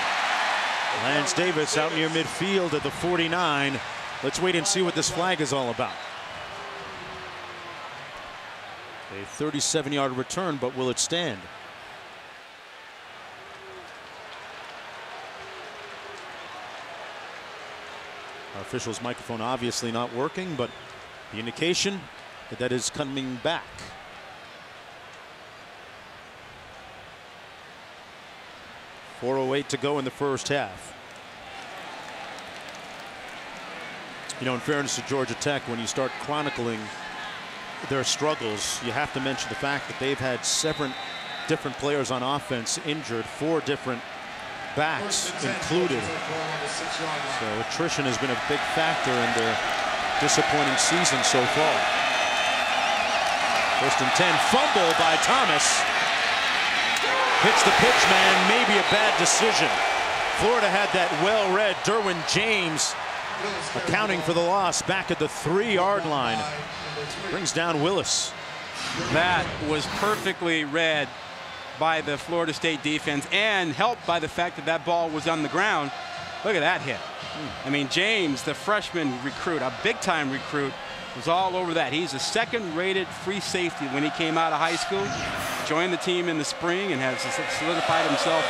Lands-Davis out near midfield at the 49. Let's wait and see what this flag is all about. A 37-yard return, but will it stand? Our official's microphone obviously not working, but the indication that that is coming back. Four oh eight to go in the first half. You know, in fairness to Georgia Tech, when you start chronicling their struggles, you have to mention the fact that they've had seven, different players on offense injured, four different backs included. So attrition has been a big factor in their disappointing season so far. First and 10, fumble by Thomas. Hits the pitch man, maybe a bad decision. Florida had that well-read Derwin James accounting for the loss back at the three-yard line. Brings down Willis. That was perfectly read by the Florida State defense and helped by the fact that that ball was on the ground. Look at that hit. I mean, James, the freshman recruit, a big-time recruit, was all over that. He's a second-rated free safety when he came out of high school, joined the team in the spring, and has solidified himself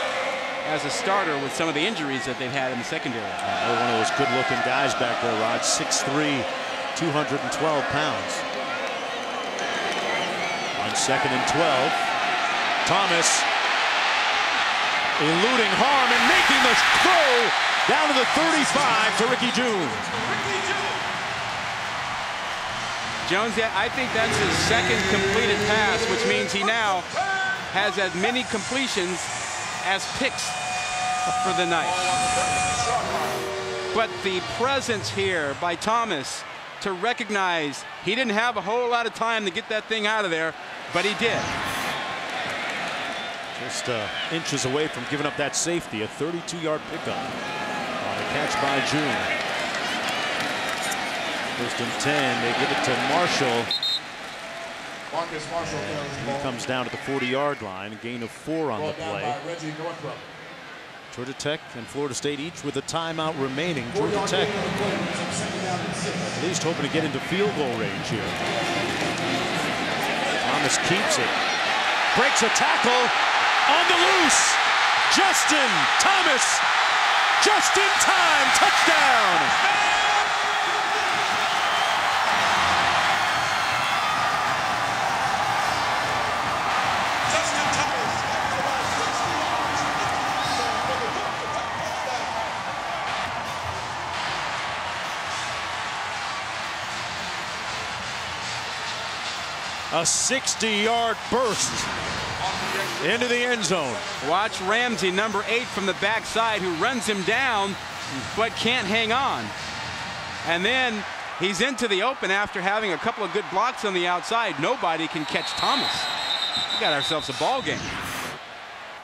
as a starter with some of the injuries that they've had in the secondary. Uh, one of those good-looking guys back there, Rod. 6'3", 212 pounds. On second and 12, Thomas eluding harm and making the throw down to the 35 to Ricky Jeune. Jones, I think that's his second completed pass, which means he now has as many completions as picks for the night. But the presence here by Thomas to recognize he didn't have a whole lot of time to get that thing out of there, but he did. Just uh, inches away from giving up that safety, a 32-yard pickup on a catch by Jeune. First and 10, they give it to Marshall. Marcus Marshall He comes down to the 40-yard line, gain of four on the play. Georgia Tech and Florida State each with a timeout remaining. Georgia Tech at least hoping to get into field goal range here. Thomas keeps it. Breaks a tackle on the loose. Justin Thomas just in time. Touchdown. A 60-yard burst into the end zone. Watch Ramsey, number eight from the backside, who runs him down, but can't hang on. And then he's into the open after having a couple of good blocks on the outside. Nobody can catch Thomas. We got ourselves a ball game.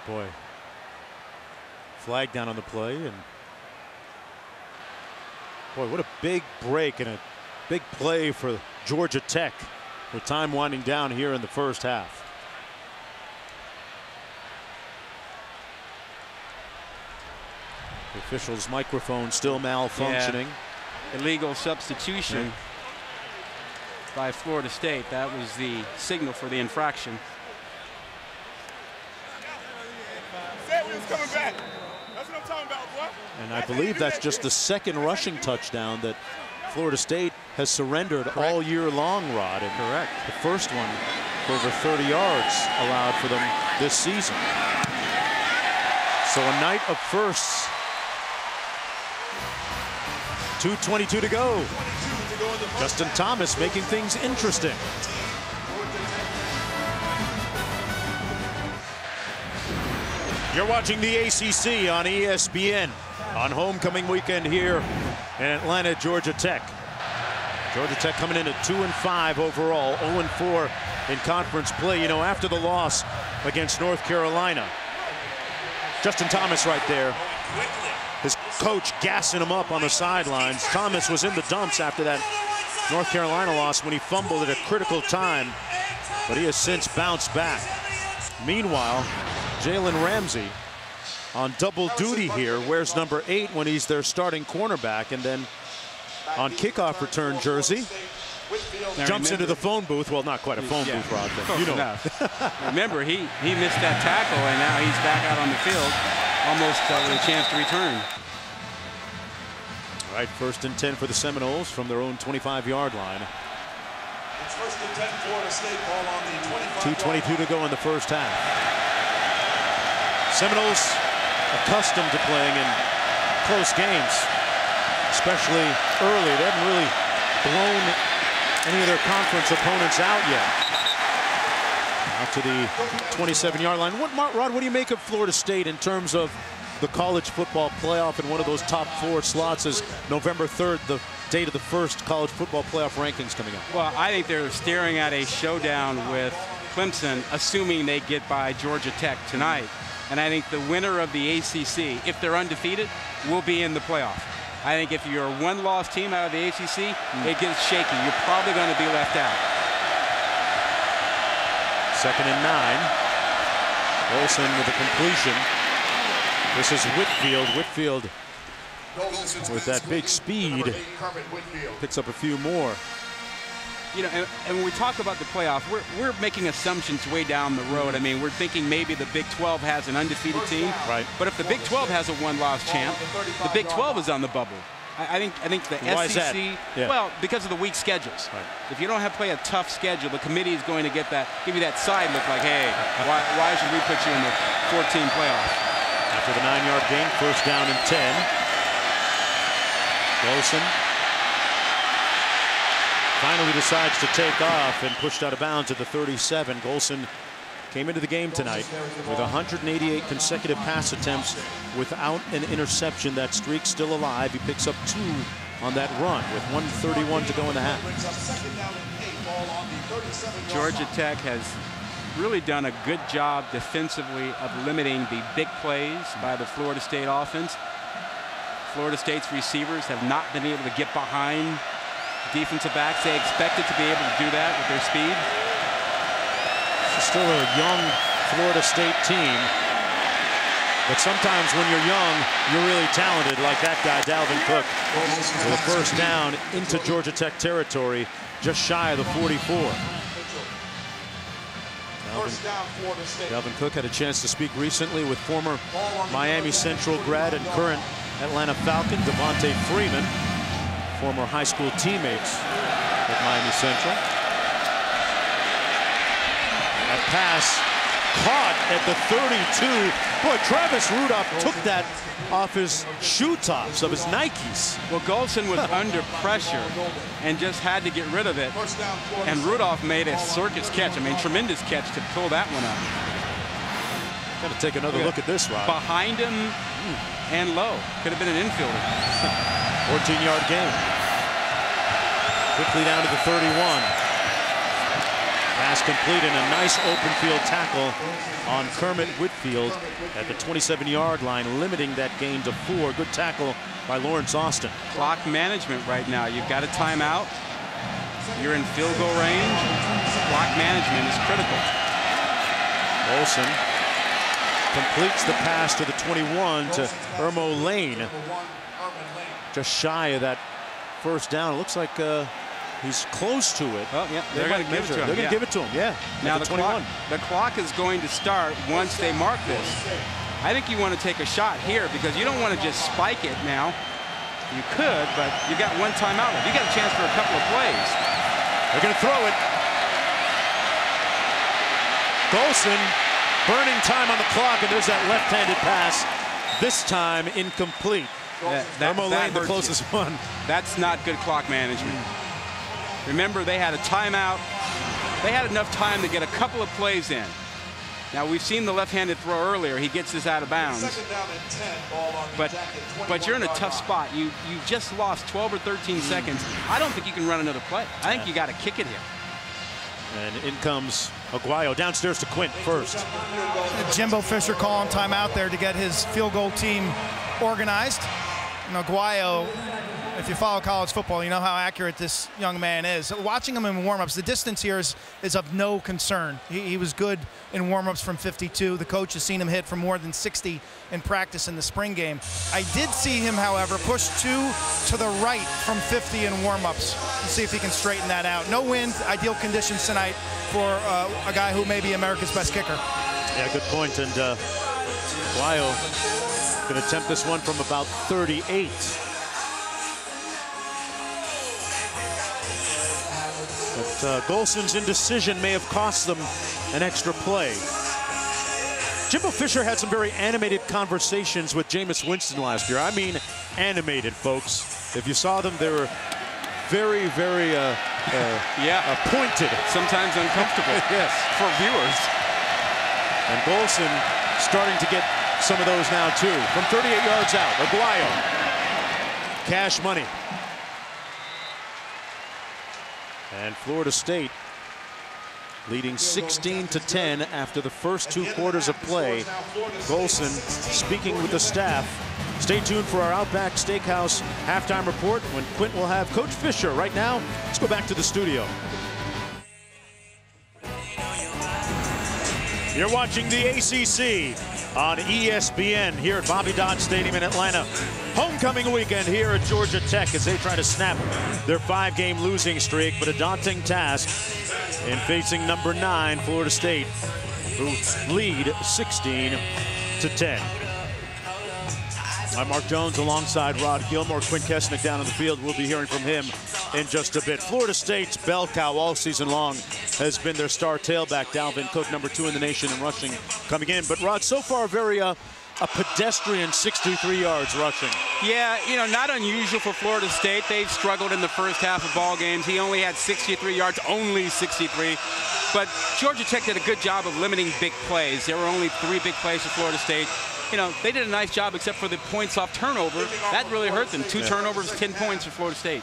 Boy, flag down on the play, and boy, what a big break and a big play for Georgia Tech with time winding down here in the first half. The official's microphone still malfunctioning. Yeah. Illegal substitution yeah. by Florida State. That was the signal for the infraction. And I believe that's just the second rushing touchdown that Florida State has surrendered Correct. all year long, Rod. And Correct. The first one over 30 yards allowed for them this season. So a night of firsts. 2.22 to go. Justin Thomas making things interesting. You're watching the ACC on ESPN on homecoming weekend here in Atlanta, Georgia Tech. Georgia Tech coming in at 2 and 5 overall, 0 and 4 in conference play. You know, after the loss against North Carolina, Justin Thomas right there. His coach gassing him up on the sidelines. Thomas was in the dumps after that North Carolina loss when he fumbled at a critical time, but he has since bounced back. Meanwhile, Jalen Ramsey on double duty here, wears number eight when he's their starting cornerback, and then on kickoff return jersey. Now jumps into the phone booth. Well, not quite a phone yeah. booth, Rod, but you know. <laughs> remember, he, he missed that tackle, and now he's back out on the field, almost uh, with a chance to return. All right, first and 10 for the Seminoles from their own 25-yard line. It's first and 10, Florida State ball on the 25 2.22 to go in the first half. Seminoles accustomed to playing in close games, especially early. They haven't really blown any of their conference opponents out yet. Out to the 27-yard line. What, Rod, what do you make of Florida State in terms of the college football playoff and one of those top four slots is November 3rd, the date of the first college football playoff rankings coming up? Well, I think they're staring at a showdown with Clemson, assuming they get by Georgia Tech tonight. And I think the winner of the ACC, if they're undefeated, will be in the playoff. I think if you're a one-loss team out of the ACC, mm. it gets shaky. You're probably going to be left out. Second and nine. Golson with a completion. This is Whitfield. Whitfield with that big speed picks up a few more you know, and, and, when we talk about the playoff, we're, we're making assumptions way down the road. I mean, we're thinking maybe the Big 12 has an undefeated team. Right. But if the Big 12 has a one-loss champ, the Big 12 is on the bubble. I, I think I think the Why SEC. Yeah. Well, because of the weak schedules. Right. If you don't have play a tough schedule, the committee is going to get that, give you that side look like, hey, why, why should we put you in the 14 playoff? After the nine-yard gain, first down and 10. Wilson finally decides to take off and pushed out of bounds at the 37. Golson came into the game tonight with 188 consecutive pass attempts without an interception. That streak still alive. He picks up two on that run with 131 to go in the half. Georgia Tech has really done a good job defensively of limiting the big plays by the Florida State offense. Florida State's receivers have not been able to get behind defensive backs. They expected to be able to do that with their speed. Still a young Florida State team. But sometimes when you're young, you're really talented, like that guy, Dalvin Cook, with a first down into Georgia Tech territory, just shy of the 44. Dalvin, Dalvin Cook had a chance to speak recently with former Miami Central grad and current Atlanta Falcon, Devonta Freeman former high school teammates at Miami Central. A pass caught at the 32. Boy, Travis Rudolph took that off his shoe tops of his Nikes. Well, Golson was under pressure and just had to get rid of it. And Rudolph made a circus catch. I mean, tremendous catch to pull that one up. Got to take another look at this, Rod. Behind him hmm. And low. Could have been an infielder. <laughs> 14-yard gain. Quickly down to the 31. Pass complete and a nice open field tackle on Kermit Whitfield at the 27-yard line, limiting that gain to four. Good tackle by Lawrence Austin. Clock management right now. You've got a timeout. You're in field goal range. Clock management is critical. Golson completes the pass to the 21 to Ermon Lane just shy of that first down. It looks like uh, he's close to it. Oh, yeah, they're, going to give it to him. They're going to yeah. give it to him, yeah. Now the, the clock, the clock is going to start once they mark this. I think you want to take a shot here because you don't want to just spike it now. You could, but you got one timeout. You got a chance for a couple of plays. They're going to throw it. Golson burning time on the clock, and there's that left-handed pass. This time incomplete. That, that, that the closest you. one. That's not good clock management. Remember, they had a timeout. They had enough time to get a couple of plays in. Now, we've seen the left-handed throw earlier. He gets this out of bounds. but but you're in a tough spot. You you just lost 12 or 13 seconds. I don't think you can run another play. I think you got to kick it here. And in comes Aguayo downstairs to Quint first. Jimbo Fisher calling timeout there to get his field goal team organized. Aguayo, if you follow college football, you know how accurate this young man is. Watching him in warmups, the distance here is, is of no concern. He, he was good in warmups from 52. The coach has seen him hit from more than 60 in practice in the spring game. I did see him, however, push two to the right from 50 in warmups. Let's see if he can straighten that out. No wind, ideal conditions tonight for uh, a guy who may be America's best kicker. Yeah, good point. And uh, going to attempt this one from about 38. Uh, Golson's indecision may have cost them an extra play. Jimbo Fisher had some very animated conversations with Jameis Winston last year. I mean animated, folks. If you saw them, they were very, very uh, uh, Yeah. uh, pointed. Sometimes uncomfortable <laughs> yes. for viewers. And Golson starting to get some of those now, too. From 38 yards out, Aguayo. Cash money. And Florida State leading 16 to 10 after the first two quarters of play. Golson speaking with the staff. Stay tuned for our Outback Steakhouse halftime report when Quint will have Coach Fisher. Right now, let's go back to the studio. You're watching the ACC on ESPN here at Bobby Dodd Stadium in Atlanta. Homecoming weekend here at Georgia Tech as they try to snap their five-game losing streak, but a daunting task in facing number nine Florida State, who lead 16 to 10. I'm Mark Jones alongside Rod Gilmore. Quint Kessenich down in the field. We'll be hearing from him in just a bit. Florida State's bell cow all season long has been their star tailback, Dalvin Cook, number two in the nation in rushing coming in. But Rod, so far very uh, a pedestrian 63 yards rushing. Yeah, you know, not unusual for Florida State. They've struggled in the first half of ball games. He only had 63 yards, only 63. But Georgia Tech did a good job of limiting big plays. There were only three big plays for Florida State. You know, they did a nice job except for the points off turnover. That really hurt them. Two turnovers, 10 points for Florida State.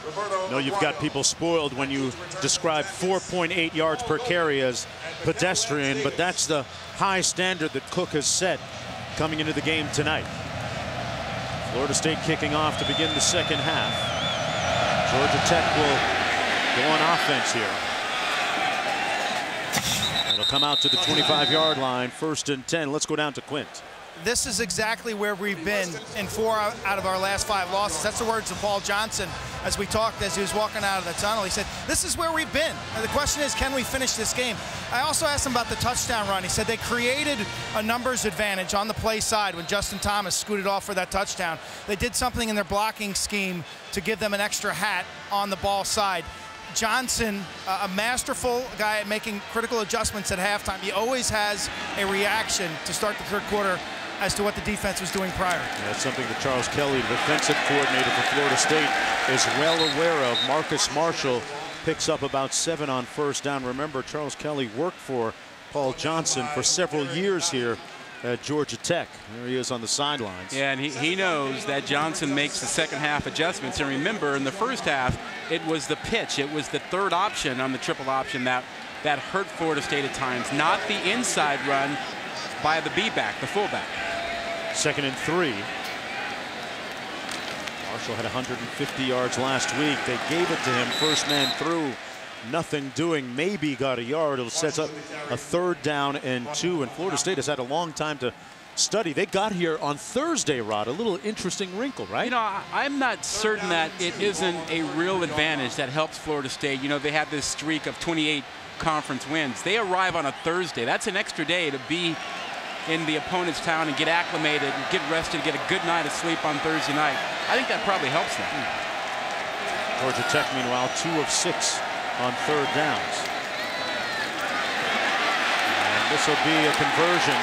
No, you've got people spoiled when you describe 4.8 yards per carry as pedestrian, but that's the high standard that Cook has set coming into the game tonight. Florida State kicking off to begin the second half. Georgia Tech will go on offense here. It'll come out to the 25-yard line, first and 10. Let's go down to Quint. This is exactly where we've been in four out of our last five losses. That's the words of Paul Johnson as we talked as he was walking out of the tunnel. He said, this is where we've been. And the question is, can we finish this game? I also asked him about the touchdown run. He said they created a numbers advantage on the play side when Justin Thomas scooted off for that touchdown. They did something in their blocking scheme to give them an extra hat on the ball side. Johnson, uh, a masterful guy at making critical adjustments at halftime. He always has a reaction to start the third quarter as to what the defense was doing prior. That's something that Charles Kelly, the defensive coordinator for Florida State, is well aware of. Marcus Marshall picks up about seven on first down. Remember, Charles Kelly worked for Paul Johnson for several years here at Georgia Tech. There he is on the sidelines. Yeah, and he, he knows that Johnson makes the second half adjustments. And remember, in the first half, it was the pitch. It was the third option on the triple option that, that hurt Florida State at times, not the inside run by the B-back, the fullback. Second and three. Marshall had 150 yards last week. They gave it to him, first man through. Nothing doing, maybe got a yard. It'll set up a third down and two. And Florida State has had a long time to study. They got here on Thursday, Rod. A little interesting wrinkle, right? You know, I, I'm not certain that it isn't a real advantage that helps Florida State. You know, they have this streak of 28 conference wins. They arrive on a Thursday. That's an extra day to be in the opponent's town and get acclimated, and get rested, get a good night of sleep on Thursday night. I think that probably helps them. Georgia Tech, meanwhile, two of six on third downs. And this will be a conversion.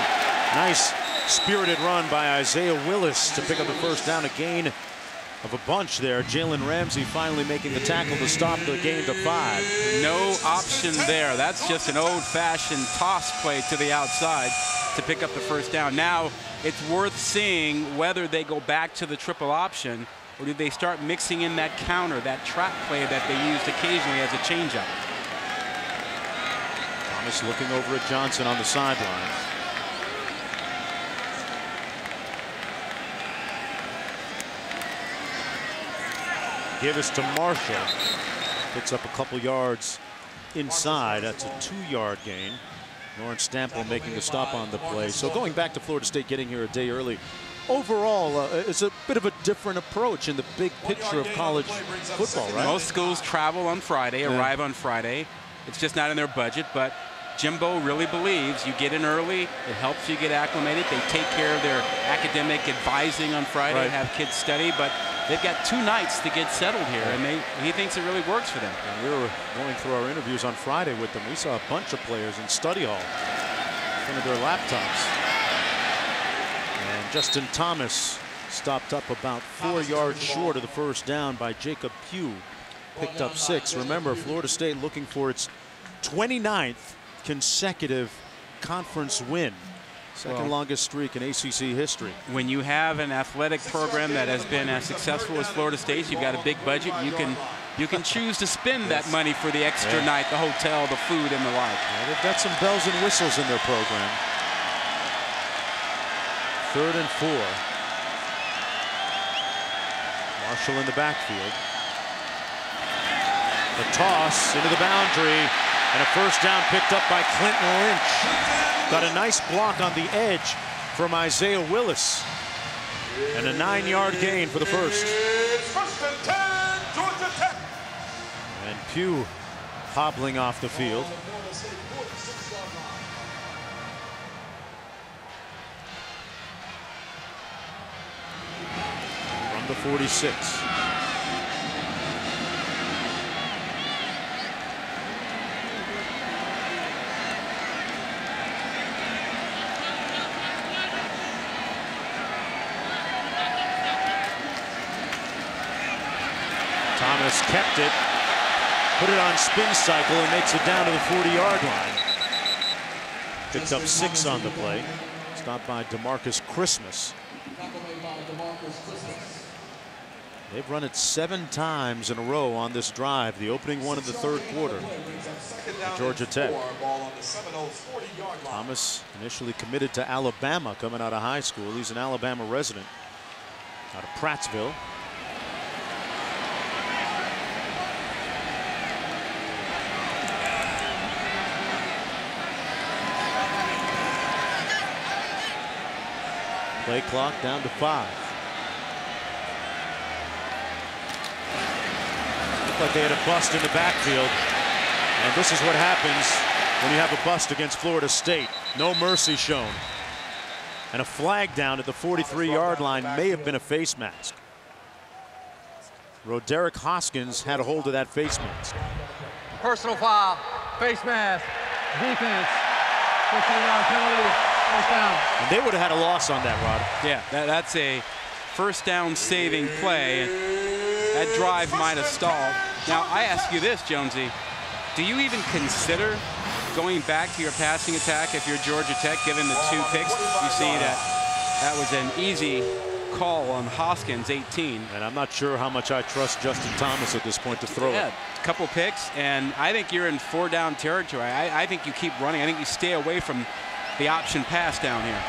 Nice spirited run by Isaiah Willis to pick up the first down, a gain of a bunch there. Jalen Ramsey finally making the tackle to stop the game to five. No option there. That's just an old-fashioned toss play to the outside to pick up the first down. Now it's worth seeing whether they go back to the triple option or do they start mixing in that counter, that trap play that they used occasionally as a changeup. Thomas looking over at Johnson on the sideline. Give us to Marshall. Picks up a couple yards inside. That's a two-yard gain. Lawrence Stample making the stop on the play. So going back to Florida State getting here a day early, overall, uh, it's a bit of a different approach in the big picture of college football, right? Most schools travel on Friday, arrive on Friday. It's just not in their budget, but Jimbo really believes you get in early, it helps you get acclimated. They take care of their academic advising on Friday, Right. have kids study, but they've got two nights to get settled here, and they, he thinks it really works for them. And we were going through our interviews on Friday with them. We saw a bunch of players in study hall in front of their laptops. And Justin Thomas stopped up about four yards short of the first down by Jacob Pugh. picked up six. Remember, Florida State looking for its 29th consecutive conference win. Second Well- longest streak in ACC history. when you have an athletic program that has been as successful as Florida State, you've got a big budget. You can you can choose to spend that money for the extra Yeah. night, the hotel, the food, and the like. Yeah, they've got some bells and whistles in their program. Third and four. Marshall in the backfield. The toss into the boundary and a first down picked up by Clinton Lynch. Got a nice block on the edge from Isaiah Willis. And a nine yard gain for the first. First and 10, Georgia Tech. And Pugh hobbling off the field. From the 46. Thomas kept it, put it on spin cycle and makes it down to the 40-yard line. Picked up six on the play. Stopped by DeMarcus Christmas. They've run it seven times in a row on this drive, the opening one of the third quarter. Georgia Tech. Ball on the Seminoles 40-yard line. Thomas initially committed to Alabama coming out of high school. He's an Alabama resident out of Prattville. Play clock down to five. Looked like they had a bust in the backfield. And this is what happens when you have a bust against Florida State. No mercy shown. And a flag down at the 43-yard line may have been a face mask. Ro'Derrick Hoskins had a hold of that face mask. Personal foul, face mask, defense, 15-yard penalty, first down. And they would have had a loss on that, Rod. Yeah, that, that's a first down saving play. That drive might have stalled. Now, I ask you this, Jonesy. Do you even consider going back to your passing attack if you're Georgia Tech, given the two picks? You see that that was an easy call on Hoskins, 18. And I'm not sure how much I trust Justin Thomas at this point to throw Yeah, it. a couple picks, and I think you're in four down territory. I, I think you keep running. I think you stay away from the option pass down here.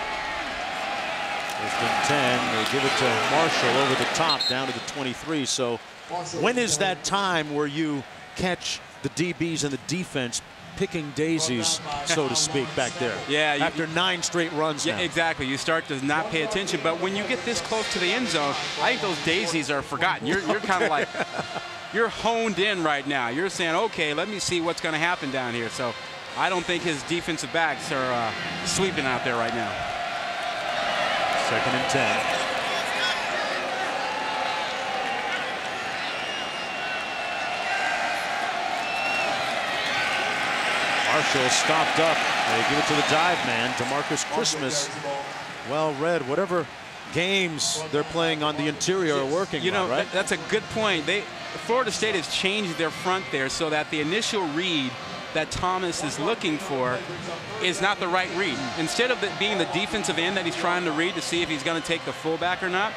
First and 10. They give it to Marshall over the top down to the 23. So when is that time where you catch the DBs and the defense picking daisies, so to speak, back there? Yeah, you- After nine straight runs Yeah, now. exactly. You start to not pay attention, but when you get this close to the end zone, I think those daisies are forgotten. You're, you're kind of like, <laughs> you're honed in right now. You're saying, okay, let me see what's going to happen down here. So I don't think his defensive backs are uh, sleeping out there right now. Second and 10. Marshall stopped up. They give it to the dive man, DeMarcus Christmas. Well read. Whatever games they're playing on the interior are working. You know, right? that's a good point. They, Florida State has changed their front there so that the initial read that Thomas is looking for is not the right read. Instead of it being the defensive end that he's trying to read to see if he's going to take the fullback or not,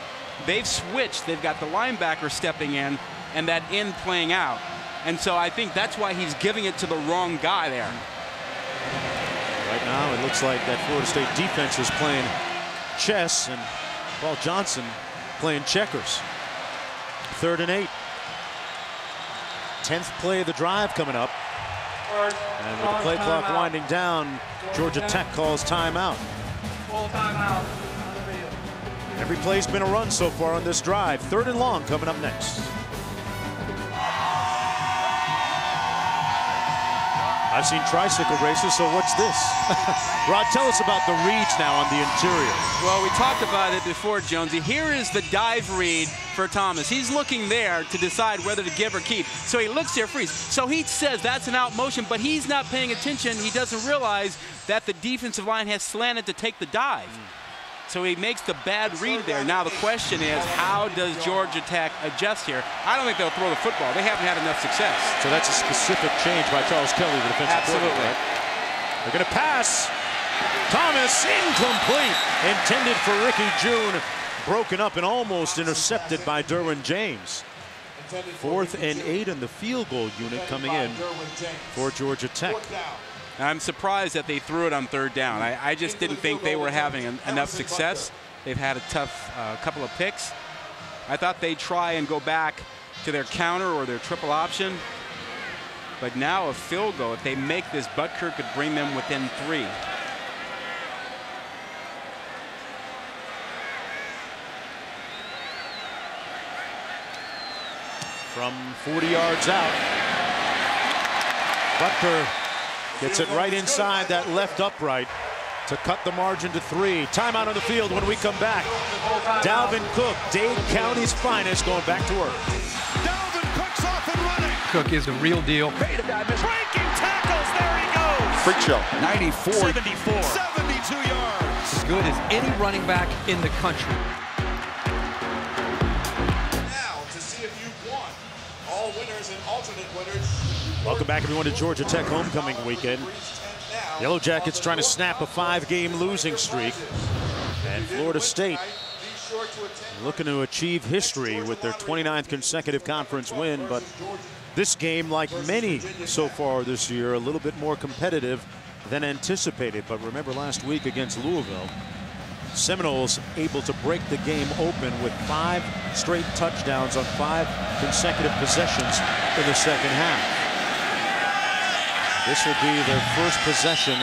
they've switched. They've got the linebacker stepping in and that end playing out. And so I think that's why he's giving it to the wrong guy there. Right now, it looks like that Florida State defense is playing chess and Paul Johnson playing checkers. Third and eight. Tenth play of the drive coming up. And with the play clock winding down, Georgia Tech calls timeout. Timeout. Every play's been a run so far on this drive. Third and long coming up next. I've seen tricycle races, so what's this? <laughs> Rod, tell us about the reads now on the interior. Well, we talked about it before, Jonesy. Here is the dive read for Thomas. He's looking there to decide whether to give or keep. So he looks there, freeze. So he says that's an out motion, but he's not paying attention. He doesn't realize that the defensive line has slanted to take the dive. So he makes the bad read there. Now the question is, how does Georgia Tech adjust here? I don't think they'll throw the football. They haven't had enough success. So that's a specific change by Charles Kelly, the defensive Absolutely. coordinator. They're going to pass. Thomas incomplete. Intended for Ricky Jeune. Broken up and almost intercepted by Derwin James. Fourth and eight in the field goal unit coming in for Georgia Tech. I'm surprised that they threw it on third down. I, I just didn't think they were having en- enough success. They've had a tough uh, couple of picks. I thought they'd try and go back to their counter or their triple option. But now a field goal, if they make this, Butker could bring them within three. From 40 yards out. Butker gets it right inside that left upright to cut the margin to three. Timeout on the field when we come back. Dalvin Cook, Dade County's finest, going back to work. Dalvin Cook's off and running. Cook is the real deal. Breaking tackles. There he goes. Freak show. 94. 74. 72 yards. As good as any running back in the country. Welcome back, everyone, to Georgia Tech homecoming weekend. Yellow Jackets trying to snap a five-game losing streak. And Florida State looking to achieve history with their 29th consecutive conference win. But this game, like many so far this year, a little bit more competitive than anticipated. But remember last week against Louisville, Seminoles able to break the game open with five straight touchdowns on five consecutive possessions in the second half. This will be their first possession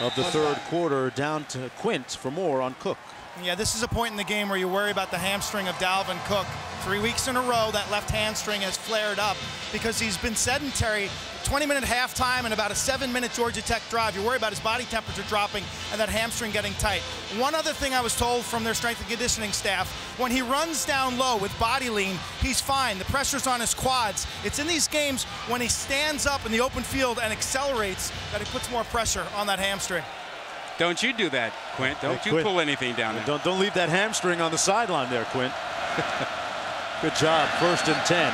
of the third quarter down to Quint for more on Cook. Yeah, this is a point in the game where you worry about the hamstring of Dalvin Cook. Three weeks in a row, that left hamstring has flared up because he's been sedentary. 20-minute halftime and about a seven-minute Georgia Tech drive. You worry about his body temperature dropping and that hamstring getting tight. One other thing I was told from their strength and conditioning staff, when he runs down low with body lean, he's fine. The pressure's on his quads. It's in these games when he stands up in the open field and accelerates that he puts more pressure on that hamstring. Don't you do that, Quint. Don't Hey, you Quint. pull anything down there. Don't, don't leave that hamstring on the sideline there, Quint. <laughs> Good job, first and 10.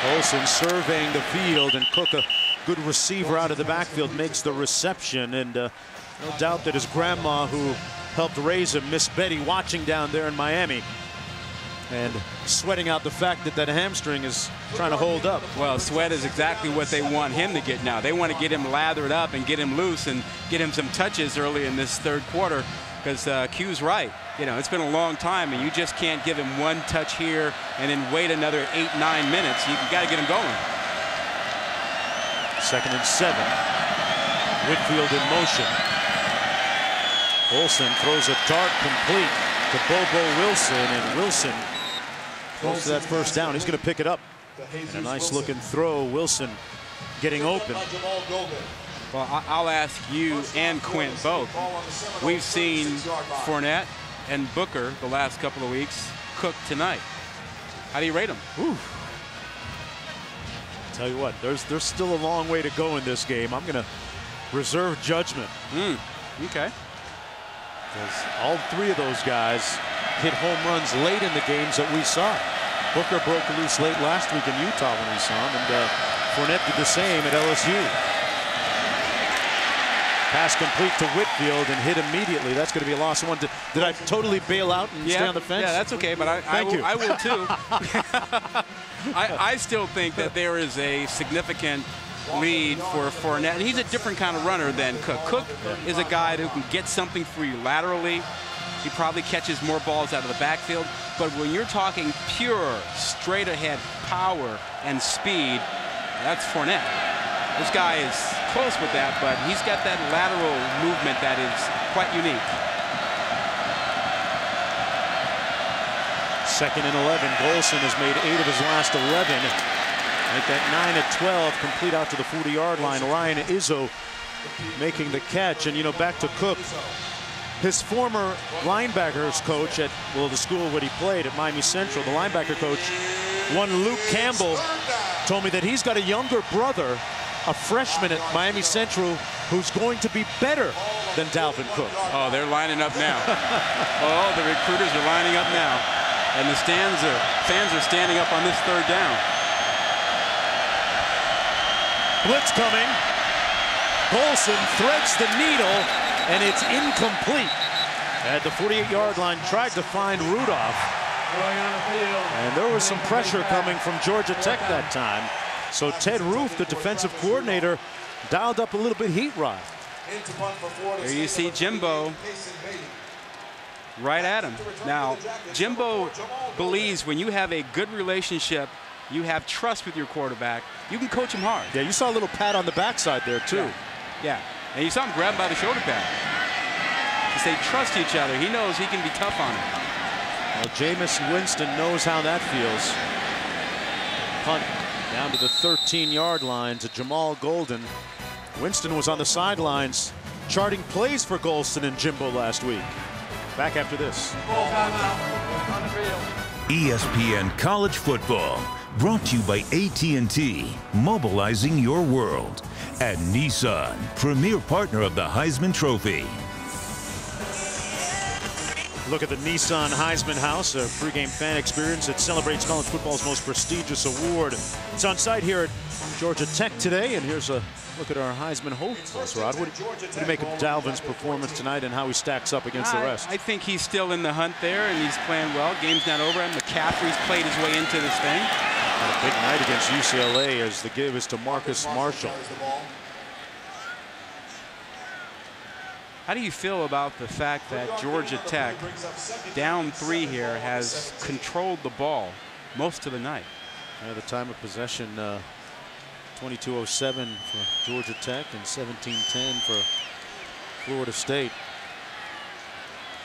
Golson surveying the field and Cook, a good receiver out of the backfield, makes the reception. And uh, no doubt that his grandma, who helped raise him, Miss Betty, watching down there in Miami and sweating out the fact that that hamstring is trying to hold up. Well, sweat is exactly what they want him to get now. They want to get him lathered up and get him loose and get him some touches early in this third quarter because uh, Q's right. You know, it's been a long time, and you just can't give him one touch here and then wait another eight, nine minutes. You got to get him going. Second and seven. Whitfield in motion. Golson throws a dart complete to Bobo Wilson, and Wilson close to that first down. He's going to pick it up. And a nice looking throw. Wilson getting open. Well, I- I'll ask you and Quint both. We've seen Fournette and Booker the last couple of weeks cook tonight. How do you rate them? Tell you what, there's there's still a long way to go in this game. I'm going to reserve judgment Okay. because all three of those guys hit home runs late in the games that we saw. Booker broke loose late last week in Utah when we saw him, and uh, Fournette did the same at LSU. Pass complete to Whitfield and hit immediately. That's going to be a loss of one. Did, did I totally bail out and stay on the fence? Yeah, that's okay, but I, I, Thank will, you. I will too. <laughs> I, I still think that there is a significant lead for Fournette. And he's a different kind of runner than Cook. Cook is a guy who can get something for you laterally. He probably catches more balls out of the backfield. But when you're talking pure, straight ahead power and speed, that's Fournette. This guy is close with that, but he's got that lateral movement that is quite unique. Second and 11. Golson has made eight of his last 11. Make that 9 at 12. Complete out to the 40 yard line. Ryan Izzo making the catch. And, you know, back to Cook. His former linebackers coach at, well, the school where he played at Miami Central, the linebacker coach, one Luke Campbell, told me that he's got a younger brother, a freshman at Miami Central, who's going to be better than Dalvin Cook. Oh, they're lining up now. <laughs> oh, the recruiters are lining up now. And the stands are, fans are standing up on this third down. Blitz coming. Golson threads the needle, and it's incomplete. At the 48-yard line, tried to find Rudolph. And there was some pressure coming from Georgia Tech that time. So Ted Roof, the defensive coordinator, dialed up a little bit heat rod. There you see Jimbo right at him. Now, Jimbo believes when you have a good relationship, you have trust with your quarterback, you can coach him hard. Yeah, you saw a little pat on the backside there, too. Yeah. yeah. And you saw him grab him by the shoulder pad. Because they trust each other. He knows he can be tough on him. Well, Jameis Winston knows how that feels. Punt down to the 13-yard line to Jamal Golden. Winston was on the sidelines charting plays for Golson and Jimbo last week. Back after this. ESPN College Football, brought to you by AT&T, mobilizing your world, and Nissan, premier partner of the Heisman Trophy. Look at the Nissan Heisman House, a pregame fan experience that celebrates college football's most prestigious award. It's on site here at Georgia Tech today, and here's a look at our Heisman hopefuls. Rod, what, what do you make of Dalvin's performance tonight and how he stacks up against I, the rest? I think he's still in the hunt there, and he's playing well. Game's not over. And McCaffrey's played his way into this thing. a big night against UCLA as the give is to Marcus Marshall. How do you feel about the fact that Georgia Tech, down three here, has controlled the ball most of the night? The time of possession, uh, 22.07 for Georgia Tech and 17.10 for Florida State.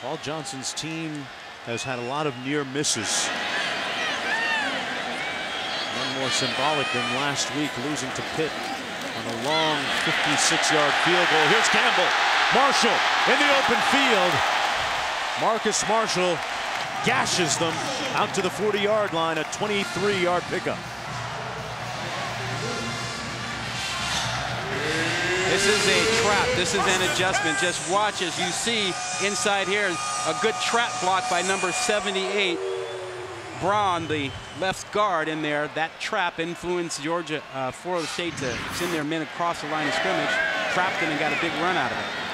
Paul Johnson's team has had a lot of near misses. One more symbolic than last week, losing to Pitt on a long 56-yard field goal. Here's Campbell. Marshall in the open field. Marcus Marshall gashes them out to the 40-yard line, a 23-yard pickup. This is a trap. This is an adjustment. Just watch as you see inside here a good trap block by number 78. Braun, the left guard in there. That trap influenced Georgia, uh, Florida State to send their men across the line of scrimmage, trapped them and got a big run out of it.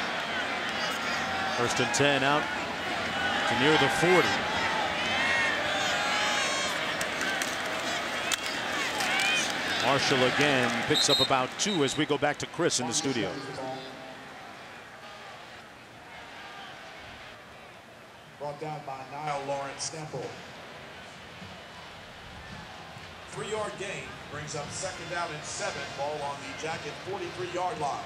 First and 10 out to near the 40. Marshall again picks up about two as we go back to Chris in the studio. Brought down by Nile Lawrence Stample. Three-yard gain brings up second down and seven. Ball on the jacket 43-yard line.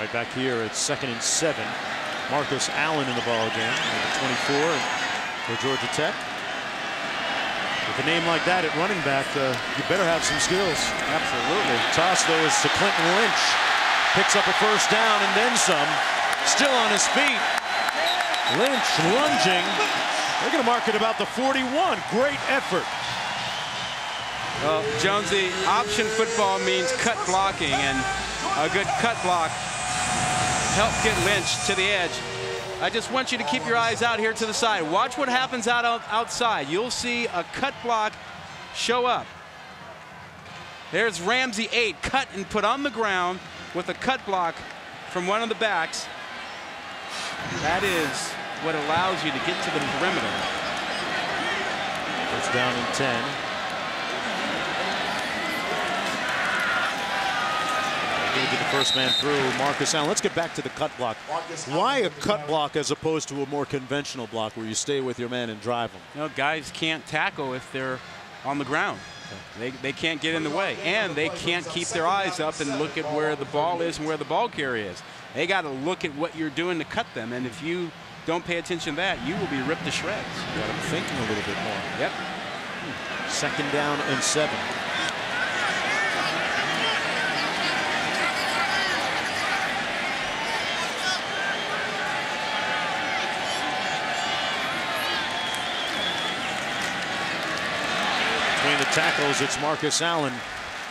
Right back here at second and seven. Marcus Allen in the ball game, number 24 for Georgia Tech. With a name like that at running back, uh, you better have some skills. Absolutely. Toss though is to Clinton Lynch. Picks up a first down and then some. Still on his feet. Lynch lunging. They're going to mark it about the 41. Great effort. Well, Jonesy, option football means cut blocking, and a good cut block helped get Lynch to the edge. I just want you to keep your eyes out here to the side. Watch what happens out outside. You'll see a cut block show up. There's Ramsey 8, cut and put on the ground with a cut block from one of the backs. That is what allows you to get to the perimeter. It's down in 10. Going to be the first man through, Marcus Allen. Let's get back to the cut block. Why a cut block as opposed to a more conventional block where you stay with your man and drive them? You know, guys can't tackle if they're on the ground. They, they can't get in the way. And they can't keep their eyes up and look at where the ball is and where the ball carrier is. They got to look at what you're doing to cut them. And if you don't pay attention to that, you will be ripped to shreds. You got them thinking a little bit more. Yep. Second down and seven. Tackles. It's Marcus Allen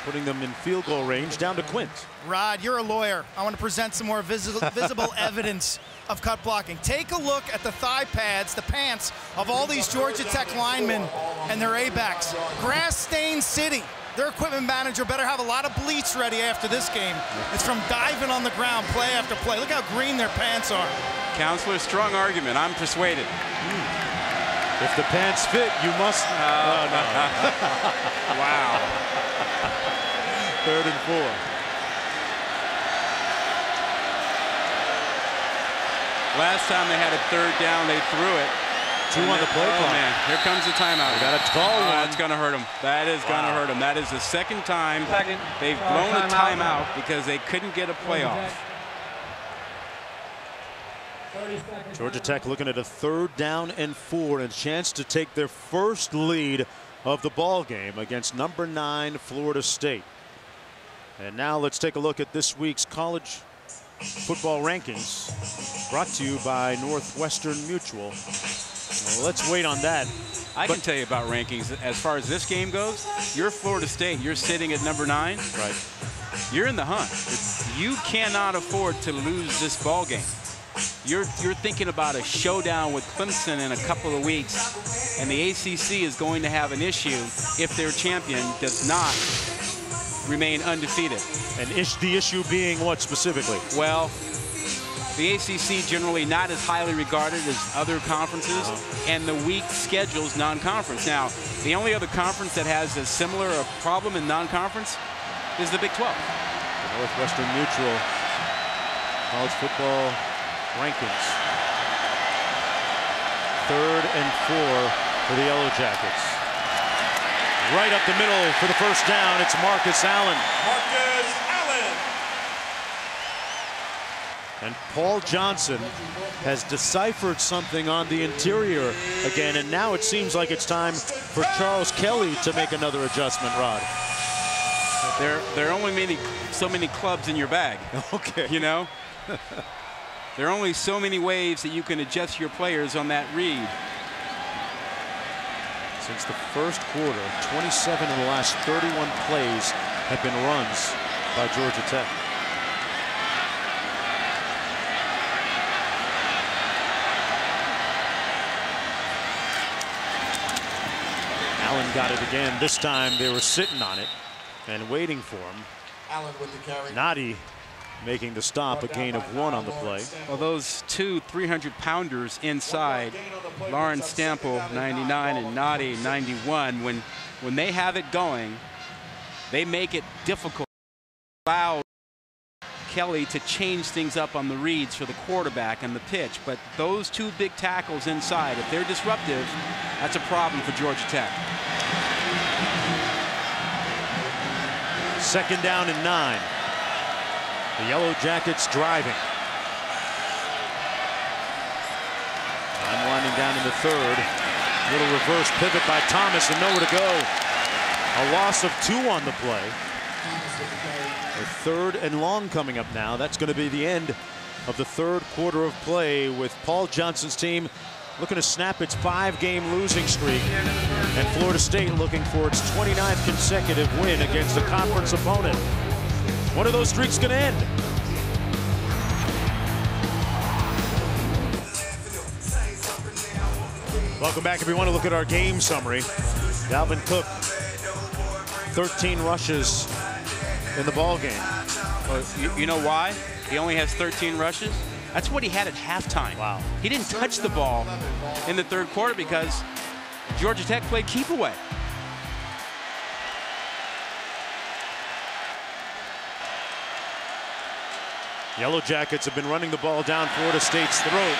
putting them in field goal range down to Quint. Rod, you're a lawyer. I want to present some more visible, <laughs> visible evidence of cut blocking. Take a look at the thigh pads, the pants of all these Georgia Tech linemen and their A-backs. Grass stained city. Their equipment manager better have a lot of bleach ready after this game. It's from diving on the ground play after play. Look how green their pants are. Counselor, strong argument. I'm persuaded. If the pants fit, you must. Oh, no. <laughs> Wow. Third and four. Last time they had a third down, they threw it. Two on the play Oh, clock. man. Here comes the timeout. Got to call Oh, one. that's going to hurt them. That is going to hurt them. That is the second time Second. they've Uh, blown a timeout. timeout because they couldn't get a playoff. 30 seconds. Georgia Tech looking at a third down and four and a chance to take their first lead of the ball game against number nine Florida State. And now let's take a look at this week's college football rankings brought to you by Northwestern Mutual. Well, let's wait on that. I can tell you about rankings. As far as this game goes, you're Florida State. You're sitting at number nine. Right. You're in the hunt. You cannot afford to lose this ball game. You're you're thinking about a showdown with Clemson in a couple of weeks, and the ACC is going to have an issue if their champion does not remain undefeated. And ish, the issue being what specifically? Well, the ACC generally not as highly regarded as other conferences, uh-huh. and the weak schedules non-conference. Now, the only other conference that has a similar problem in non-conference is the Big 12. The Northwestern Mutual college football rankings. Third and four for the Yellow Jackets. Right up the middle for the first down, it's Marcus Allen. Marcus Allen. And Paul Johnson has deciphered something on the interior again, and now it seems like it's time for Charles Kelly to make another adjustment, Rod. There, there are only many, so many clubs in your bag. <laughs> Okay. You know, <laughs> there are only so many ways that you can adjust your players on that read. Since the first quarter, 27 of the last 31 plays have been runs by Georgia Tech. Allen got it again. This time they were sitting on it and waiting for him. Allen with the carry. Nnadi making the stop, a gain of one on the play. Well, those two 300 pounders inside, Lawrence Stample 99 and Nnadi 91, when when they have it going, they make it difficult. Allow Kelly to change things up on the reads for the quarterback and the pitch. But those two big tackles inside, if they're disruptive, that's a problem for Georgia Tech. Second down and nine. The Yellow Jackets driving. Time winding down in the third. Little reverse pivot by Thomas and nowhere to go. A loss of two on the play. The third and long coming up now. That's going to be the end of the third quarter of play with Paul Johnson's team looking to snap its five-game losing streak and Florida State looking for its 29th consecutive win against a conference opponent. When are those streaks going to end? Welcome back, everyone, to look at our game summary. Dalvin Cook, 13 rushes in the ball game. Well, oh, you, you know why? He only has 13 rushes. That's what he had at halftime. Wow. He didn't touch the ball in the third quarter because Georgia Tech played keep away. Yellow Jackets have been running the ball down Florida State's throat.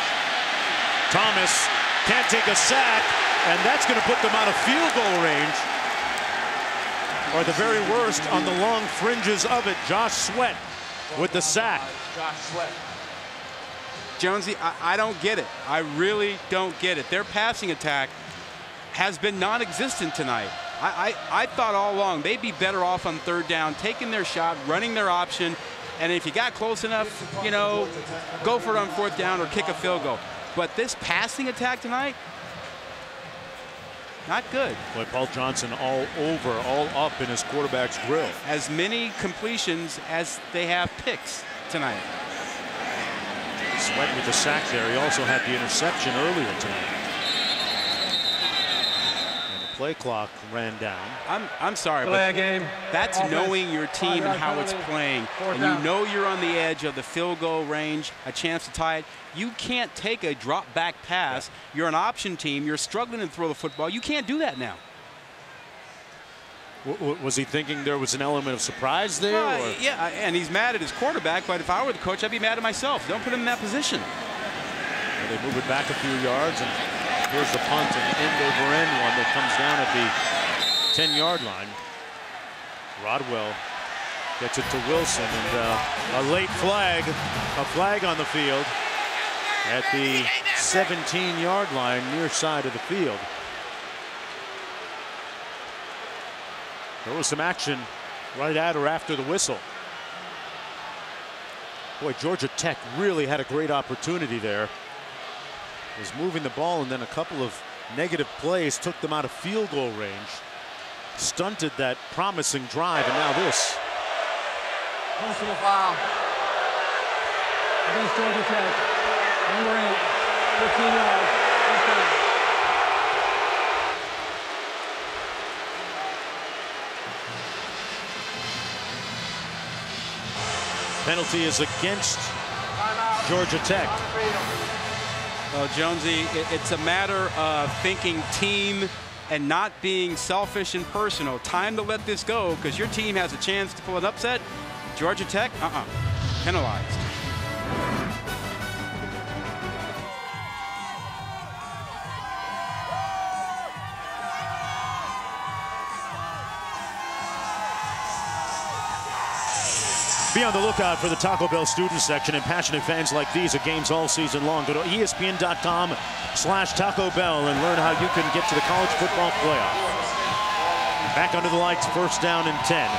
Thomas can't take a sack, and that's going to put them out of field goal range. Or the very worst, on the long fringes of it, Josh Sweat with the sack. Josh Sweat. Jonesy, I, I don't get it. I really don't get it. Their passing attack has been non-existent tonight. I, I, I thought all along they'd be better off on third down, taking their shot, running their option, and if you got close enough, you know, go for it on fourth down or kick a field goal. But this passing attack tonight, Not good. Boy, Paul Johnson all over, all up in his quarterback's grill. As many completions as they have picks tonight. Sweat with the sack there. He also had the interception earlier tonight. And the play clock ran down. I'm I'm sorry, Delay but game. that's Offense. knowing your team and how it's playing, Fourth and you know you're on the edge of the field goal range, a chance to tie it. You can't take a drop back pass. You're an option team. You're struggling to throw the football. You can't do that now. W- w- was he thinking there was an element of surprise there? Well, or? yeah, and he's mad at his quarterback. But if I were the coach, I'd be mad at myself. Don't put him in that position. Well, They move it back a few yards, and here's the punt, an end over end one that comes down at the 10 yard line. Rodwell gets it to Wilson, and uh, a late flag, a flag on the field at the 17 yard line near side of the field. There was some action right at or after the whistle. Boy, Georgia Tech really had a great opportunity there. Was moving the ball and then a couple of negative plays took them out of field goal range. Stunted that promising drive and now this. Personal foul. Against Georgia Tech. Number eight. 15 yards. Penalty is against Georgia Tech. Well, Jonesy, it- it's a matter of thinking team and not being selfish and personal. Time to let this go because your team has a chance to pull an upset. Georgia Tech, uh-uh, penalized. Be on the lookout for the Taco Bell student section and passionate fans like these at games all season long. Go to ESPN.com slash Taco Bell and learn how you can get to the college football playoff. Back under the lights, first down and 10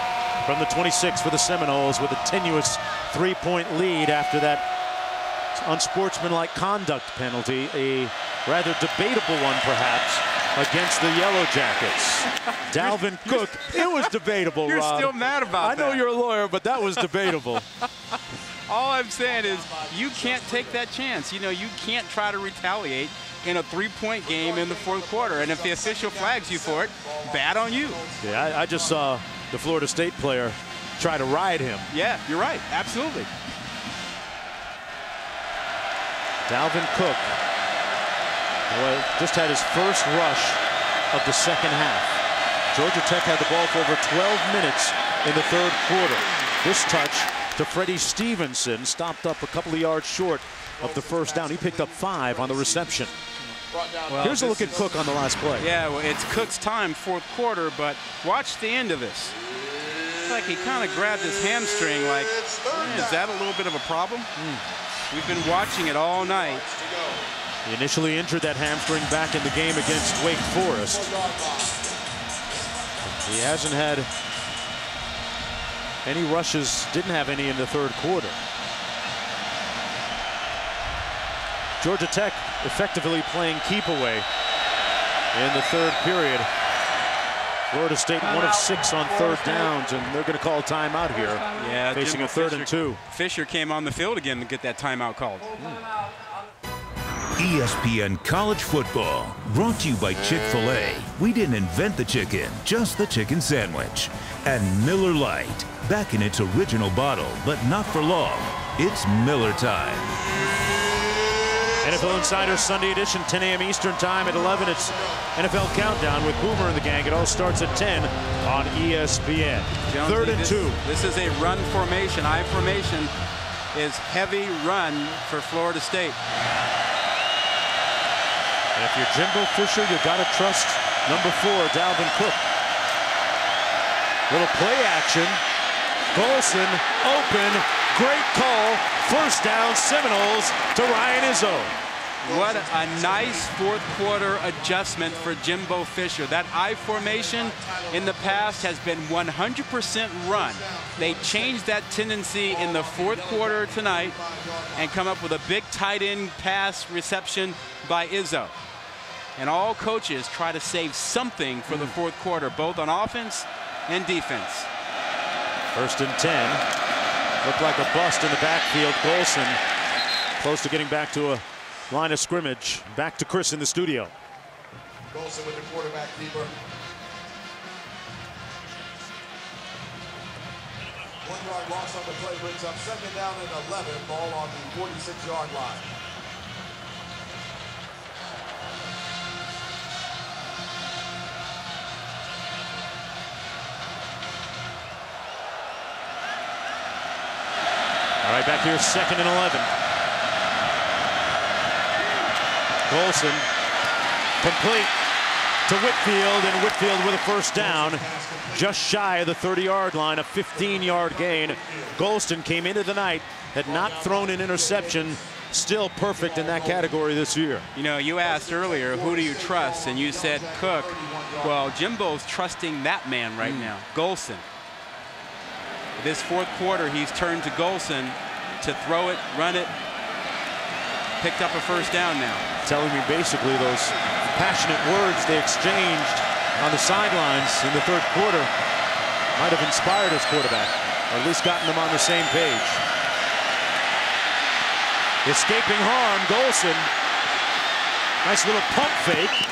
from the 26 for the Seminoles with a tenuous three-point lead after that unsportsmanlike conduct penalty, a rather debatable one perhaps, against the Yellow Jackets. <laughs> Dalvin Cook, it was debatable, You're Rod. still mad about it. I know you're a lawyer, but that was debatable. <laughs> All I'm saying is you can't take that chance. You know, you can't try to retaliate in a three-point game in the fourth quarter. And if the official flags you for it, bad on you. yeah, I, I just saw the Florida State player try to ride him. Yeah, you're right. Absolutely. Dalvin Cook well, just had his first rush of the second half. Georgia Tech had the ball for over 12 minutes in the third quarter. This touch to Freddie Stevenson stopped up a couple of yards short of the first down. He picked up five on the reception. Well, Here's a look at Cook on the last play. Yeah, well, it's Cook's time, fourth quarter, but watch the end of this. It's like he kind of grabbed his hamstring, like, "Eh, is that a little bit of a problem? We've been watching it all night. He initially injured that hamstring back in the game against Wake Forest. He hasn't had any rushes, didn't have any in the third quarter. Georgia Tech effectively playing keep away in the third period. Florida State one of six on third downs, and they're going to call a timeout here. Yeah, Facing Jimbo a third and Fisher- two. Fisher came on the field again to get that timeout called. E ESPN College Football, brought to you by Chick fil A. We didn't invent the chicken, just the chicken sandwich. And Miller Lite, back in its original bottle, but not for long. It's Miller time. NFL Insider Sunday edition, 10 a.m. Eastern Time at 11. It's NFL Countdown with Boomer and the gang. It all starts at 10 on ESPN. Jonesy, Third and this, two. This is a run formation. I formation is heavy run for Florida State. And if you're Jimbo Fisher, you got to trust number four, Dalvin Cook. Little play action. Golson open. Great call. First down, Seminoles to Ryan Izzo. What a nice fourth quarter adjustment for Jimbo Fisher. That I formation in the past has been 100% run. They changed that tendency in the fourth quarter tonight and come up with a big tight end pass reception by Izzo. And all coaches try to save something for the fourth quarter, both on offense and defense. First and 10. Looked like a bust in the backfield. Golson close to getting back to a line of scrimmage. Back to Chris in the studio. Golson with the quarterback keeper. One yard loss on the play brings up second down and 11. Ball on the 46 yard line. Back here, second and 11. Golson complete to Whitfield, and Whitfield with a first down, just shy of the 30-yard line, a 15-yard gain. Golson came into the night, had not thrown an interception, still perfect in that category this year. You know, you asked earlier, who do you trust? And you said Cook. Well, Jimbo's trusting that man right hmm. now, Golson. This fourth quarter, he's turned to Golson to throw it, run it, picked up a first down now. Telling me basically those passionate words they exchanged on the sidelines in the third quarter might have inspired his quarterback, or at least gotten them on the same page. Escaping harm, Golson. Nice little pump fake.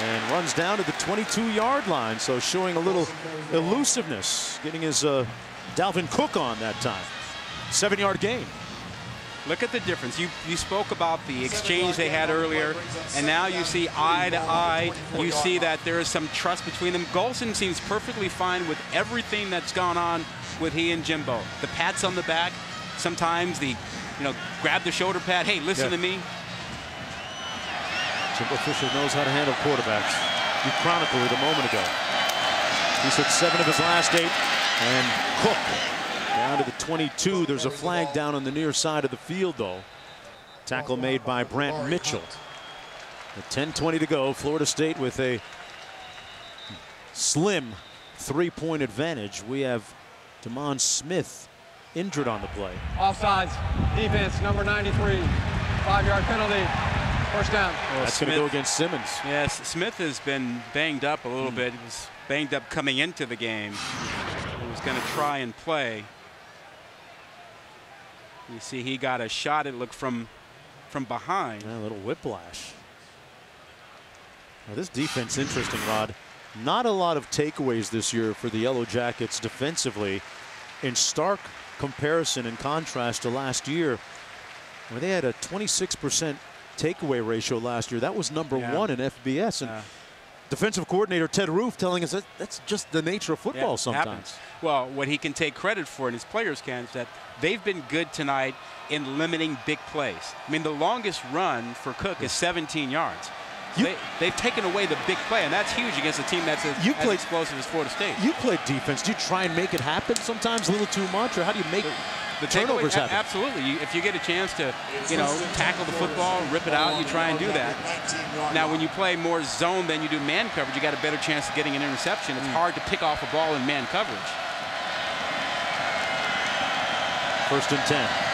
And runs down to the 22-yard line, so showing a little elusiveness, getting his uh, Dalvin Cook on that time. Seven-yard gain. Look at the difference. You you spoke about the exchange they had earlier, and now you see eye to eye. You see that there is some trust between them. Golson seems perfectly fine with everything that's gone on with he and Jimbo. The pats on the back, sometimes the, you know, grab the shoulder pad. Hey, listen Yeah. to me. Jimbo Fisher knows how to handle quarterbacks. You chronicled it a moment ago. He's hit seven of his last eight. And Cook down to the 22. There's a flag down on the near side of the field, though. Tackle made by Brant Mitchell. With 10-20 to go, Florida State with a slim three-point advantage. We have Demond Smith injured on the play. Offsides, defense, number 93. Five-yard penalty, first down. That's going to go against Simmons. Yes, Smith has been banged up a little hmm. bit. He was banged up coming into the game. He was going to try and play. You see, he got a shot. It looked from from behind. Yeah, a little whiplash. Now, this defense interesting, Rod. Not a lot of takeaways this year for the Yellow Jackets defensively. In stark comparison and contrast to last year, where they had a 26% takeaway ratio last year. That was number Yeah. one in FBS. And Uh, defensive coordinator Ted Roof telling us that that's just the nature of football Yeah, sometimes. happens. Well, what he can take credit for, and his players can, is that they've been good tonight in limiting big plays. I mean, the longest run for Cook is 17 yards. You- they, they've taken away the big play, and that's huge against a team that's as, You as played- explosive as Florida State. You play defense. Do you try and make it happen sometimes a little too much? Or how do you make the turnovers takeaway, happen? absolutely. You, if you get a chance to, you know, tackle the football, rip it out, you try and do that. Now, when you play more zone than you do man coverage, you got a better chance of getting an interception. It's mm. hard to pick off a ball in man coverage. First and 10.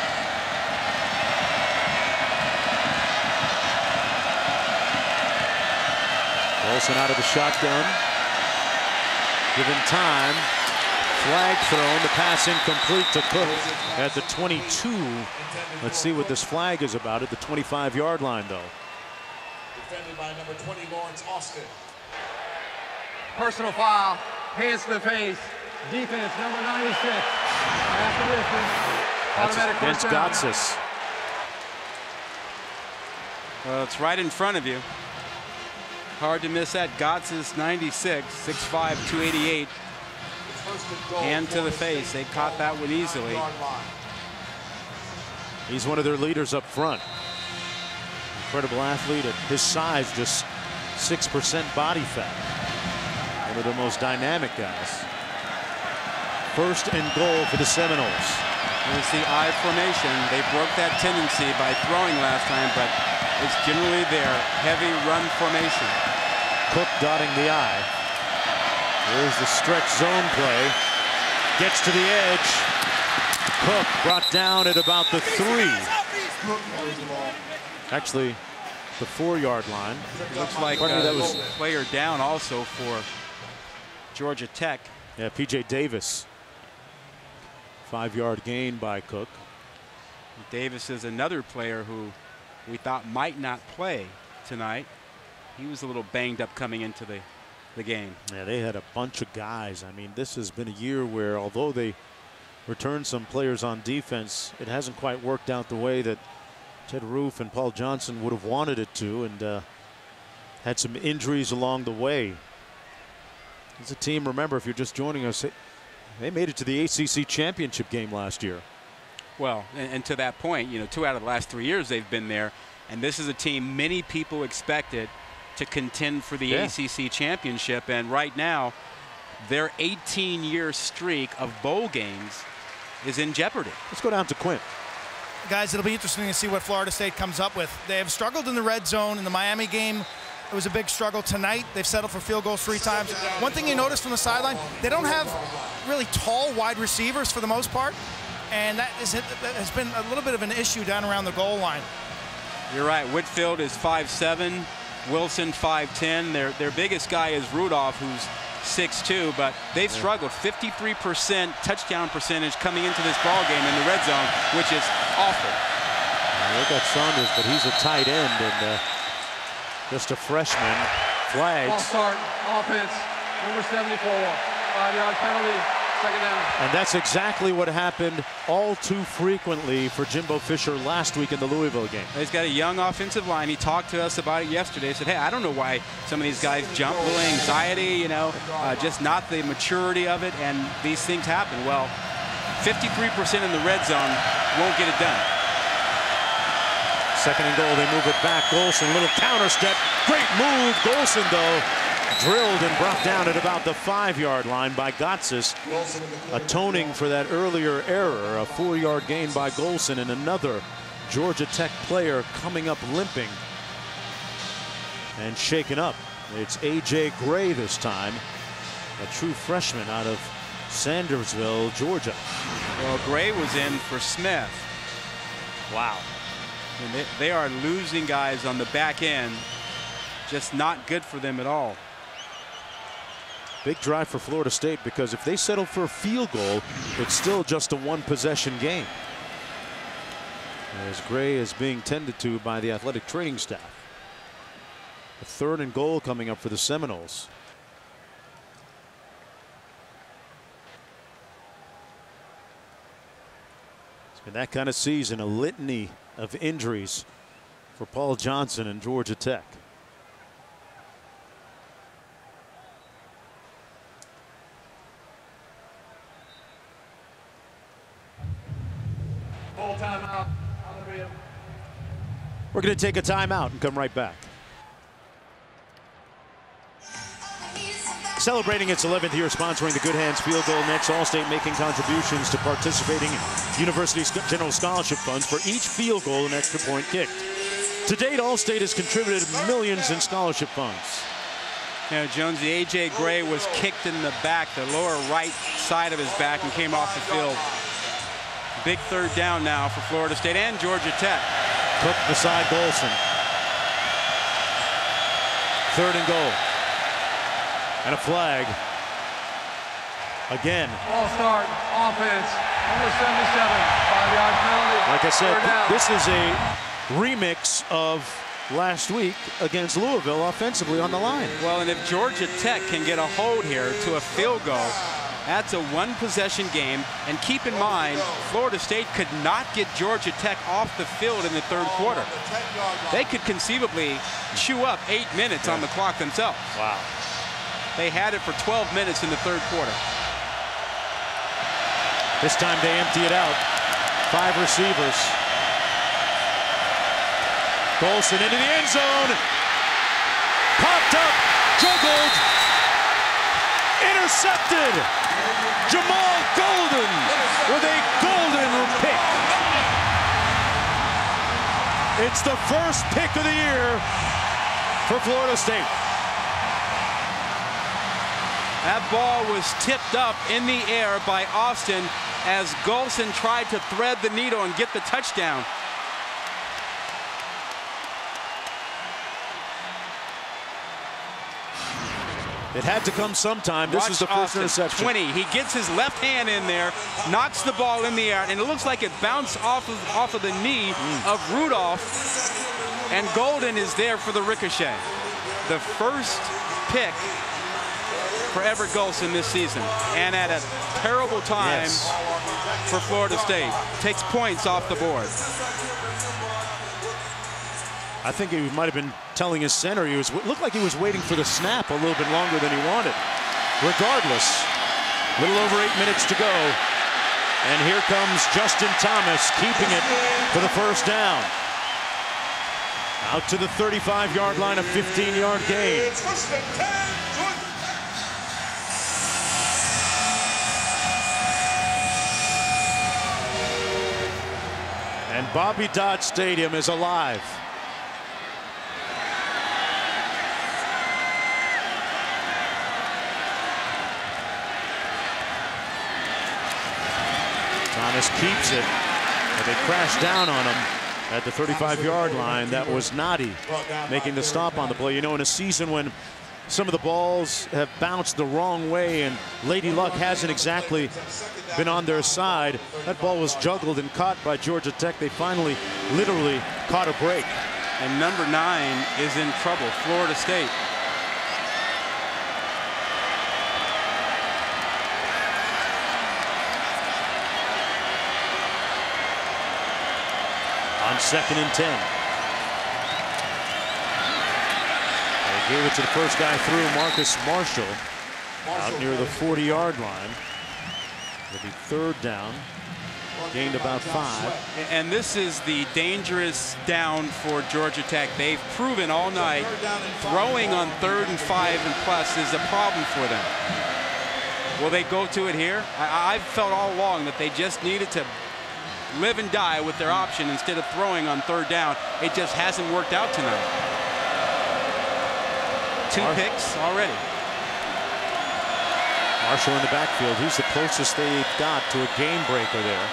Wilson out of the shotgun. Given time. Flag thrown. The pass incomplete to Cook at the 22. Let's see what this flag is about at the 25 yard line, though. Defended by number 20, Lawrence Austin. Personal foul, hands to the face, defense, number 96. After distance, That's against first. Gotsis. Well, it's right in front of you. Hard to miss that. Is 96, 6'5", 288. And. Hand to the face. They caught that one easily. He's one of their leaders up front. Incredible athlete at his size, just 6% body fat. One of the most dynamic guys. First and goal for the Seminoles. There's the I formation. They broke that tendency by throwing last time, but it's generally their heavy run formation. Cook dotting the eye. Here's the stretch zone play. Gets to the edge. Cook brought down at about the three. Actually, the four-yard line. Looks like uh, that was player down also for Georgia Tech. yeah, P.J. Davis. Five-yard gain by Cook. Davis is another player who we thought might not play tonight. He was a little banged up coming into the, the game. Yeah, they had a bunch of guys. I mean, this has been a year where although they returned some players on defense, it hasn't quite worked out the way that Ted Roof and Paul Johnson would have wanted it to, and uh, had some injuries along the way. As a team, remember, if you're just joining us, they made it to the ACC championship game last year. Well, and, and to that point, you know, two out of the last three years they've been there, and this is a team many people expected to contend for the Yeah. ACC championship, and right now, their 18-year streak of bowl games is in jeopardy. Let's go down to Quint. Guys, it'll be interesting to see what Florida State comes up with. They have struggled in the red zone in the Miami game. It was a big struggle tonight. They've settled for field goals three times. One thing you notice from the sideline, they don't have really tall wide receivers for the most part, and that, is, that has been a little bit of an issue down around the goal line. You're right. Whitfield is 5'7", Wilson 5'10". Their their biggest guy is Rudolph, who's 6'2", but they've struggled. 53% touchdown percentage coming into this ball game in the red zone, which is awful. Look at Saunders, but he's a tight end and uh, just a freshman. False Flags. start, offense, number 74. Five-yard penalty, second down. And that's exactly what happened all too frequently for Jimbo Fisher last week in the Louisville game. He's got a young offensive line. He talked to us about it yesterday. He said, hey, I don't know why some of these guys jump, a little anxiety, you know, uh, just not the maturity of it, and these things happen. Well, 53% in the red zone won't get it done. Second and goal, they move it back. Golson, little counter step. Great move. Golson, though, drilled and brought down at about the five-yard line by Gotsis, atoning for that earlier error. A four-yard gain by Golson and another Georgia Tech player coming up limping and shaken up. It's A.J. Gray this time, a true freshman out of Sandersville, Georgia. Well, Gray was in for Smith. Wow. They, they are losing guys on the back end. Just not good for them at all. Big drive for Florida State because if they settle for a field goal, it's still just a one possession game. As Gray is being tended to by the athletic training staff. A third and goal coming up for the Seminoles. It's been that kind of season, a litany of injuries for Paul Johnson and Georgia Tech. Full timeout. We're going to take a timeout and come right back. Celebrating its 11th year sponsoring the Good Hands Field Goal Nets, Allstate making contributions to participating University General Scholarship Funds for each field goal and extra point kicked. To date, Allstate has contributed millions in scholarship funds. Now, Jones, the A.J. Gray was kicked in the back, the lower right side of his back, and came off the field. Big third down now for Florida State and Georgia Tech. Cook beside Golson. Third and goal. And a flag. Again, False start offense, number 77. Five-yard penalty. Like I said, Third this is a remix of last week against Louisville offensively on the line. Well, and if Georgia Tech can get a hold here to a field goal, that's a one possession game. And keep in mind, Florida State could not get Georgia Tech off the field in the third quarter. They could conceivably chew up eight minutes on the clock themselves. Wow. They had it for 12 minutes in the third quarter. This time they empty it out. Five receivers. Golson into the end zone. Popped up. Juggled. Intercepted. Jamal Golden with a golden pick. It's the first pick of the year for Florida State. That ball was tipped up in the air by Austin as Golson tried to thread the needle and get the touchdown. It had to come sometime. This Watch is the first Austin, interception. 20. He gets his left hand in there, knocks the ball in the air, and it looks like it bounced off of off of the knee Mm. of Rudolph. And Golden is there for the ricochet. The first pick for Everett Golson this season, and at a terrible time Yes. for Florida State. Takes points off the board. I think he might have been telling his center he was looked like he was waiting for the snap a little bit longer than he wanted. Regardless, little over eight minutes to go. And here comes Justin Thomas keeping it for the first down. Out to the 35-yard line, a 15-yard gain. And 10, Georgia. And Bobby Dodd Stadium is alive. Thomas keeps it, and they crash down on him at the 35-yard line. That was Nnadi making the stop on the play. You know, in a season when some of the balls have bounced the wrong way and Lady Luck hasn't exactly been on their side. That ball was juggled and caught by Georgia Tech. They finally literally caught a break. And number nine is in trouble, Florida State. Second and 10. They gave it to the first guy through, Marcus Marshall, out near the 40-yard line. It'll be third down, gained about five. And this is the dangerous down for Georgia Tech. They've proven all night throwing on third and five and plus is a problem for them. Will they go to it here? I, I've felt all along that they just needed to live and die with their option instead of throwing on third down. It just hasn't worked out tonight. Two Mar- picks already. Marshall in the backfield. He's the closest they've got to a game breaker there.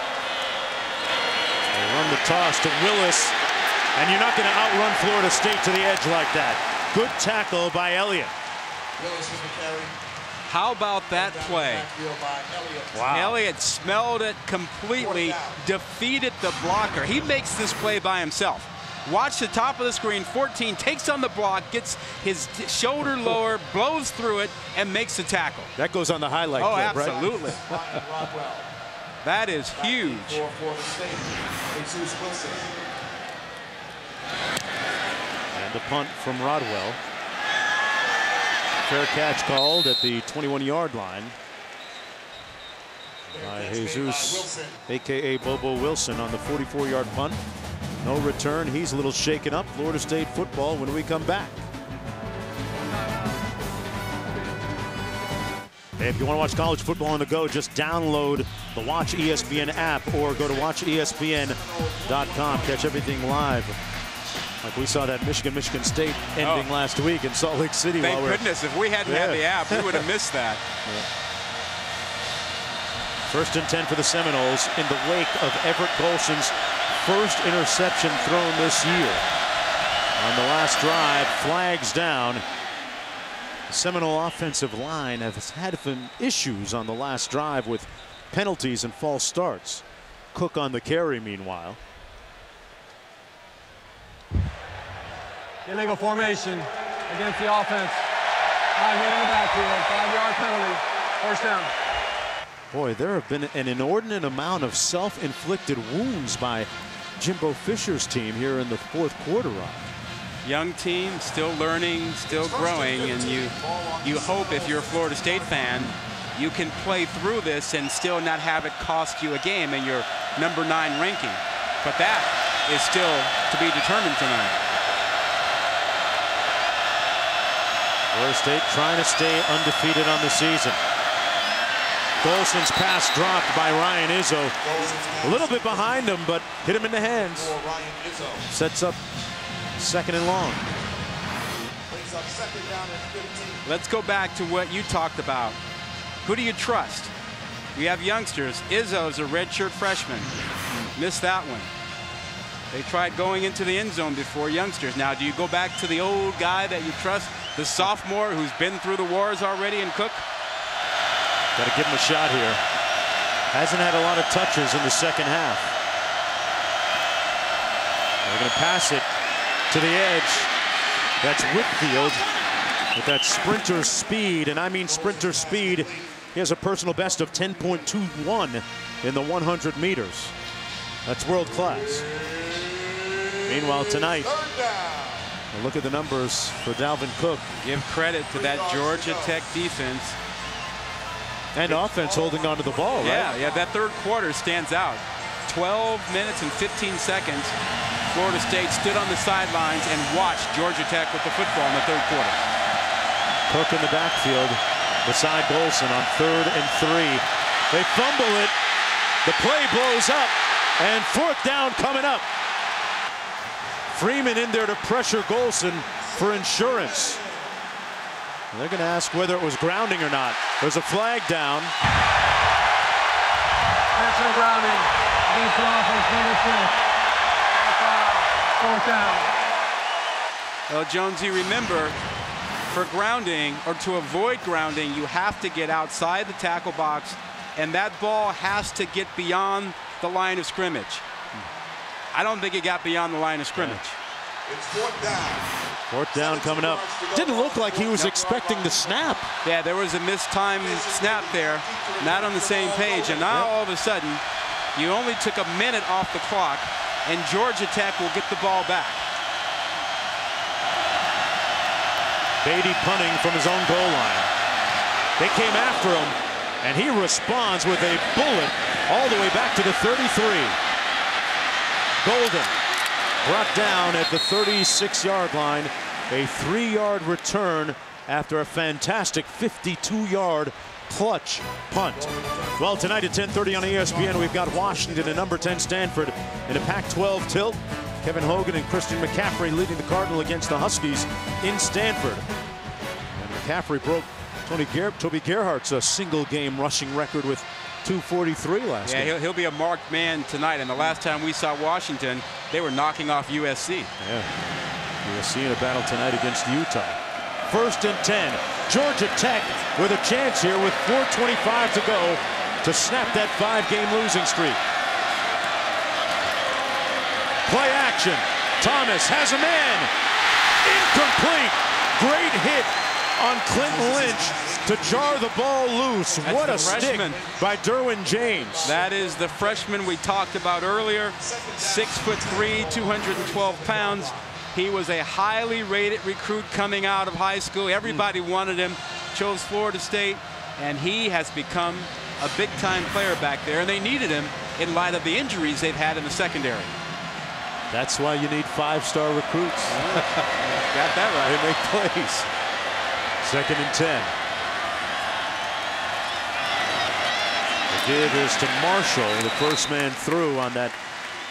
They run the toss to Willis, and you're not going to outrun Florida State to the edge like that. Good tackle by Elliott. Willis with the carry. How about that play? Elliott. Wow. Elliott smelled it completely, defeated the blocker. He makes this play by himself. Watch the top of the screen. 14 takes on the block, gets his shoulder lower, blows through it, and makes the tackle. That goes on the highlight Oh, clip, right? absolutely. <laughs> Ryan Rodwell. That is huge. For Florida State, Jesus Wilson. And the punt from Rodwell. Fair catch called at the 21-yard line by made by Jesus, a.k.a. Bobo Wilson on the 44-yard punt. No return. He's a little shaken up. Florida State football when we come back. Hey, if you want to watch college football on the go, just download the Watch ESPN app or go to watchespn.com. Catch everything live. Like we saw that Michigan Michigan State oh. ending Oh. last week in Salt Lake City. Thank goodness. If we hadn't had the app, we would have missed that. <laughs> First and 10 for the Seminoles in the wake of Everett Golson's first interception thrown this year. On the last drive, flags down. The Seminole offensive line has had some issues on the last drive with penalties and false starts. Cook on the carry, meanwhile. Illegal formation against the offense. Five men in the backfield, five-yard penalty, first down. Boy, there have been an inordinate amount of self-inflicted wounds by Jimbo Fisher's team here in the fourth quarter, Rod. Young team, still learning, still growing, and you you hope if you're a Florida State fan, you can play through this and still not have it cost you a game in your number nine ranking. But that is still to be determined tonight. Florida State trying to stay undefeated on the season. Golson's pass dropped by Ryan Izzo. A little bit behind him, but hit him in the hands. For Ryan Izzo. Sets up second and long. Brings up second down and 15. Let's go back to what you talked about. Who do you trust? We have youngsters. Izzo's a redshirt freshman. Missed that one. They tried going into the end zone before youngsters. Now, do you go back to the old guy that you trust, the sophomore who's been through the wars already in Cook? Got to give him a shot here. Hasn't had a lot of touches in the second half. They're going to pass it to the edge. That's Whitfield with that sprinter speed, and I mean sprinter speed. He has a personal best of 10.21 in the 100 meters. That's world class. Meanwhile, tonight, look at the numbers for Dalvin Cook. Give credit to that Georgia Tech defense. And offense holding on to the ball, right? Yeah, yeah, that third quarter stands out. 12 minutes and 15 seconds. Florida State stood on the sidelines and watched Georgia Tech with the football in the third quarter. Cook in the backfield beside Golson on third and three. They fumble it. The play blows up. And fourth down coming up. Freeman in there to pressure Golson for insurance. And they're going to ask whether it was grounding or not. There's a flag down. Personal grounding against the offense, number six. Fourth down. Well, Jonesy, remember, for grounding or to avoid grounding, you have to get outside the tackle box, and that ball has to get beyond the line of scrimmage. I don't think it got beyond the line of scrimmage. It's fourth down. Fourth down coming up. Didn't look like he was expecting the snap. Yeah, there was a mistimed snap there, not on the same page. And now all of a sudden, you only took a minute off the clock, and Georgia Tech will get the ball back. Beatty punting from his own goal line. They came after him, and he responds with a bullet all the way back to the 33. Golden brought down at the 36-yard line. A three-yard return after a fantastic 52-yard clutch punt. Well, tonight at 10:30 on ESPN, we've got Washington and number 10 Stanford in a Pac-12 tilt. Kevin Hogan and Christian McCaffrey leading the Cardinal against the Huskies in Stanford. And McCaffrey broke Tony Ger Toby Gerhart's a single game rushing record with 243 last Yeah, game. he'll, he'll be a marked man tonight. And the last time we saw Washington, they were knocking off USC. Yeah. USC in a battle tonight against Utah. First and 10. Georgia Tech with a chance here with 4.25 to go to snap that five-game losing streak. Play action. Thomas has a man. Incomplete. Great hit on Clinton Lynch to jar the ball loose. That's what a freshman. stick by Derwin James. That is the freshman we talked about earlier. Six foot three, 212 pounds. He was a highly rated recruit coming out of high school. Everybody wanted him, chose Florida State, and he has become a big time player back there. And they needed him in light of the injuries they've had in the secondary. That's why you need five-star recruits. Got that right. <laughs> They make plays. Second and 10. The give is to Marshall, the first man through on that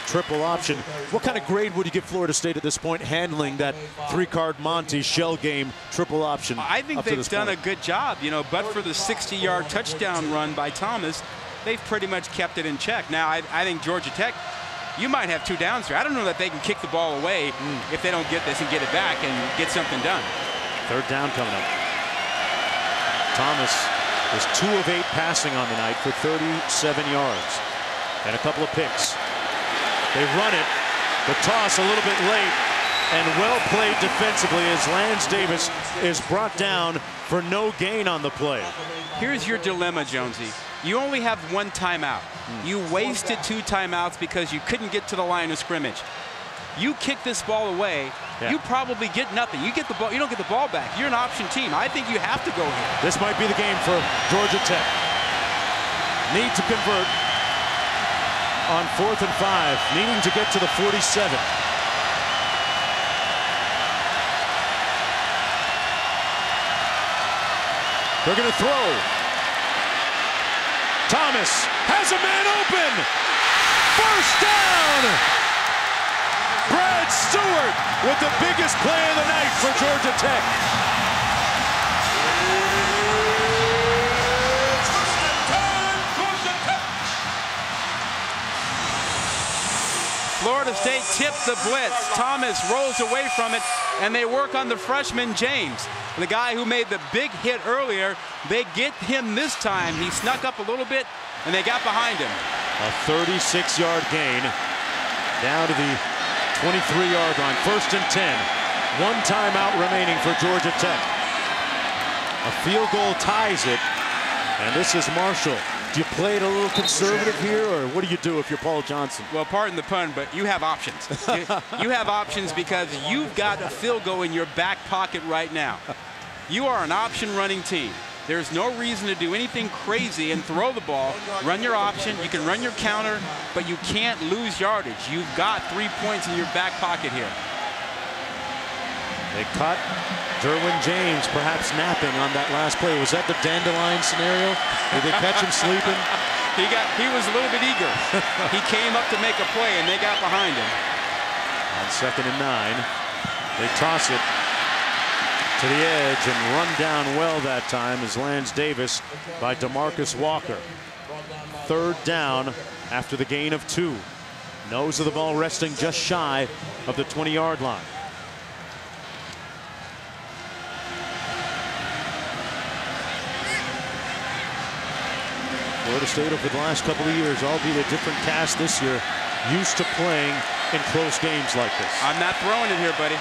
triple option. What kind of grade would you give Florida State at this point handling that three-card Monty shell game triple option? I think they've done point? a good job, you know, but for the 60-yard touchdown run by Thomas, they've pretty much kept it in check. Now, I, I think Georgia Tech, you might have two downs here. I don't know that they can kick the ball away Hmm. if they don't get this and get it back and get something done. Third down coming up. Thomas is two of eight passing on the night for 37 yards and a couple of picks. They run it. The toss a little bit late and well played defensively as Lands-Davis is brought down for no gain on the play. Here's your dilemma, Jonesy. You only have one timeout. Hmm. You wasted two timeouts because you couldn't get to the line of scrimmage. You kick this ball away, Yeah. you probably get nothing. You get the ball, you don't get the ball back. You're an option team. I think you have to go here. This might be the game for Georgia Tech. Need to convert on fourth and five, needing to get to the 47. They're going to throw. Thomas has a man open. First down. Brad Stewart with the biggest play of the night for Georgia Tech. Florida State tipped the blitz. Thomas rolls away from it, and they work on the freshman James, the guy who made the big hit earlier. They get him this time. He snuck up a little bit, and they got behind him. A 36-yard gain down to the 23-yard line. First and 10. One timeout remaining for Georgia Tech. A field goal ties it, and this is Marshall. Do you play it a little conservative here, or what do you do if you're Paul Johnson? Well, pardon the pun, but you have options. you, <laughs> you have options because you've got a field goal in your back pocket right now. You are an option running team. There's no reason to do anything crazy and throw the ball. Run your option. You can run your counter, but you can't lose yardage. You've got three points in your back pocket here. They cut Derwin James perhaps napping on that last play. Was that the dandelion scenario? Did they catch him sleeping? <laughs> He got he was a little bit eager. <laughs> he came up to make a play and they got behind him. On second and nine, they toss it to the edge and run down well that time is Lands-Davis by Demarcus Walker. Third down after the gain of two. Nose of the ball resting just shy of the 20-yard line. Florida State over the last couple of years, albeit a different cast this year, used to playing in close games like this. I'm not throwing it here, buddy.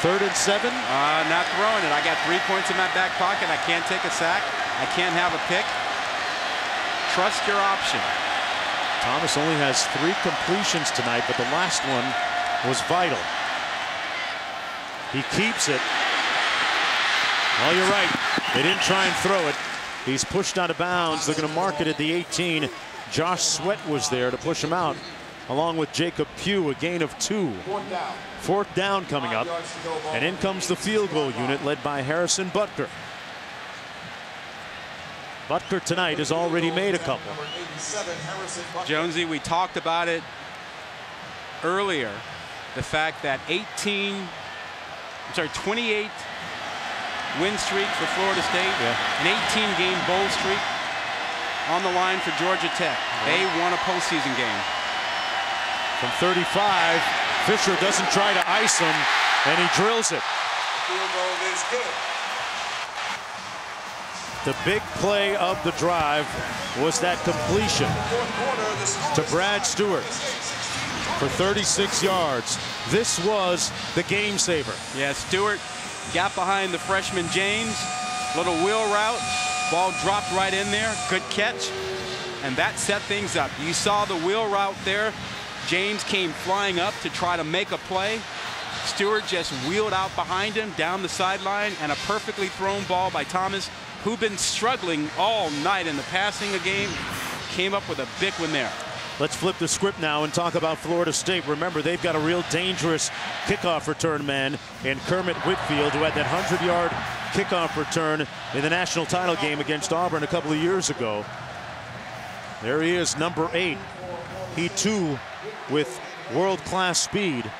Third and seven? Uh, not throwing it. I got three points in my back pocket. I can't take a sack. I can't have a pick. Trust your option. Thomas only has three completions tonight, but the last one was vital. He keeps it. Well, you're right. They didn't try and throw it. He's pushed out of bounds. They're going to mark it at the 18. Josh Sweat was there to push him out, along with Jacob Pugh, a gain of two. Fourth down coming up. And in comes the field goal unit led by Harrison Butker. Butker tonight has already made a couple. Jonesy, we talked about it earlier. The fact that 18, I'm sorry, 28 win streak for Florida State, yeah. an 18 game bowl streak on the line for Georgia Tech. They won a postseason game. From 35, Fisher doesn't try to ice him, and he drills it. Field goal is good. The big play of the drive was that completion to Brad Stewart for 36 yards. This was the game saver. Yeah, Stewart got behind the freshman James. Little wheel route. Ball dropped right in there. Good catch. And that set things up. You saw the wheel route there. James came flying up to try to make a play. Stewart just wheeled out behind him down the sideline and a perfectly thrown ball by Thomas, who'd been struggling all night in the passing game, came up with a big one there. Let's flip the script now and talk about Florida State. Remember, they've got a real dangerous kickoff return man in Kermit Whitfield, who had that 100-yard kickoff return in the national title game against Auburn a couple of years ago. There he is, number eight. He, too, with world-class speed.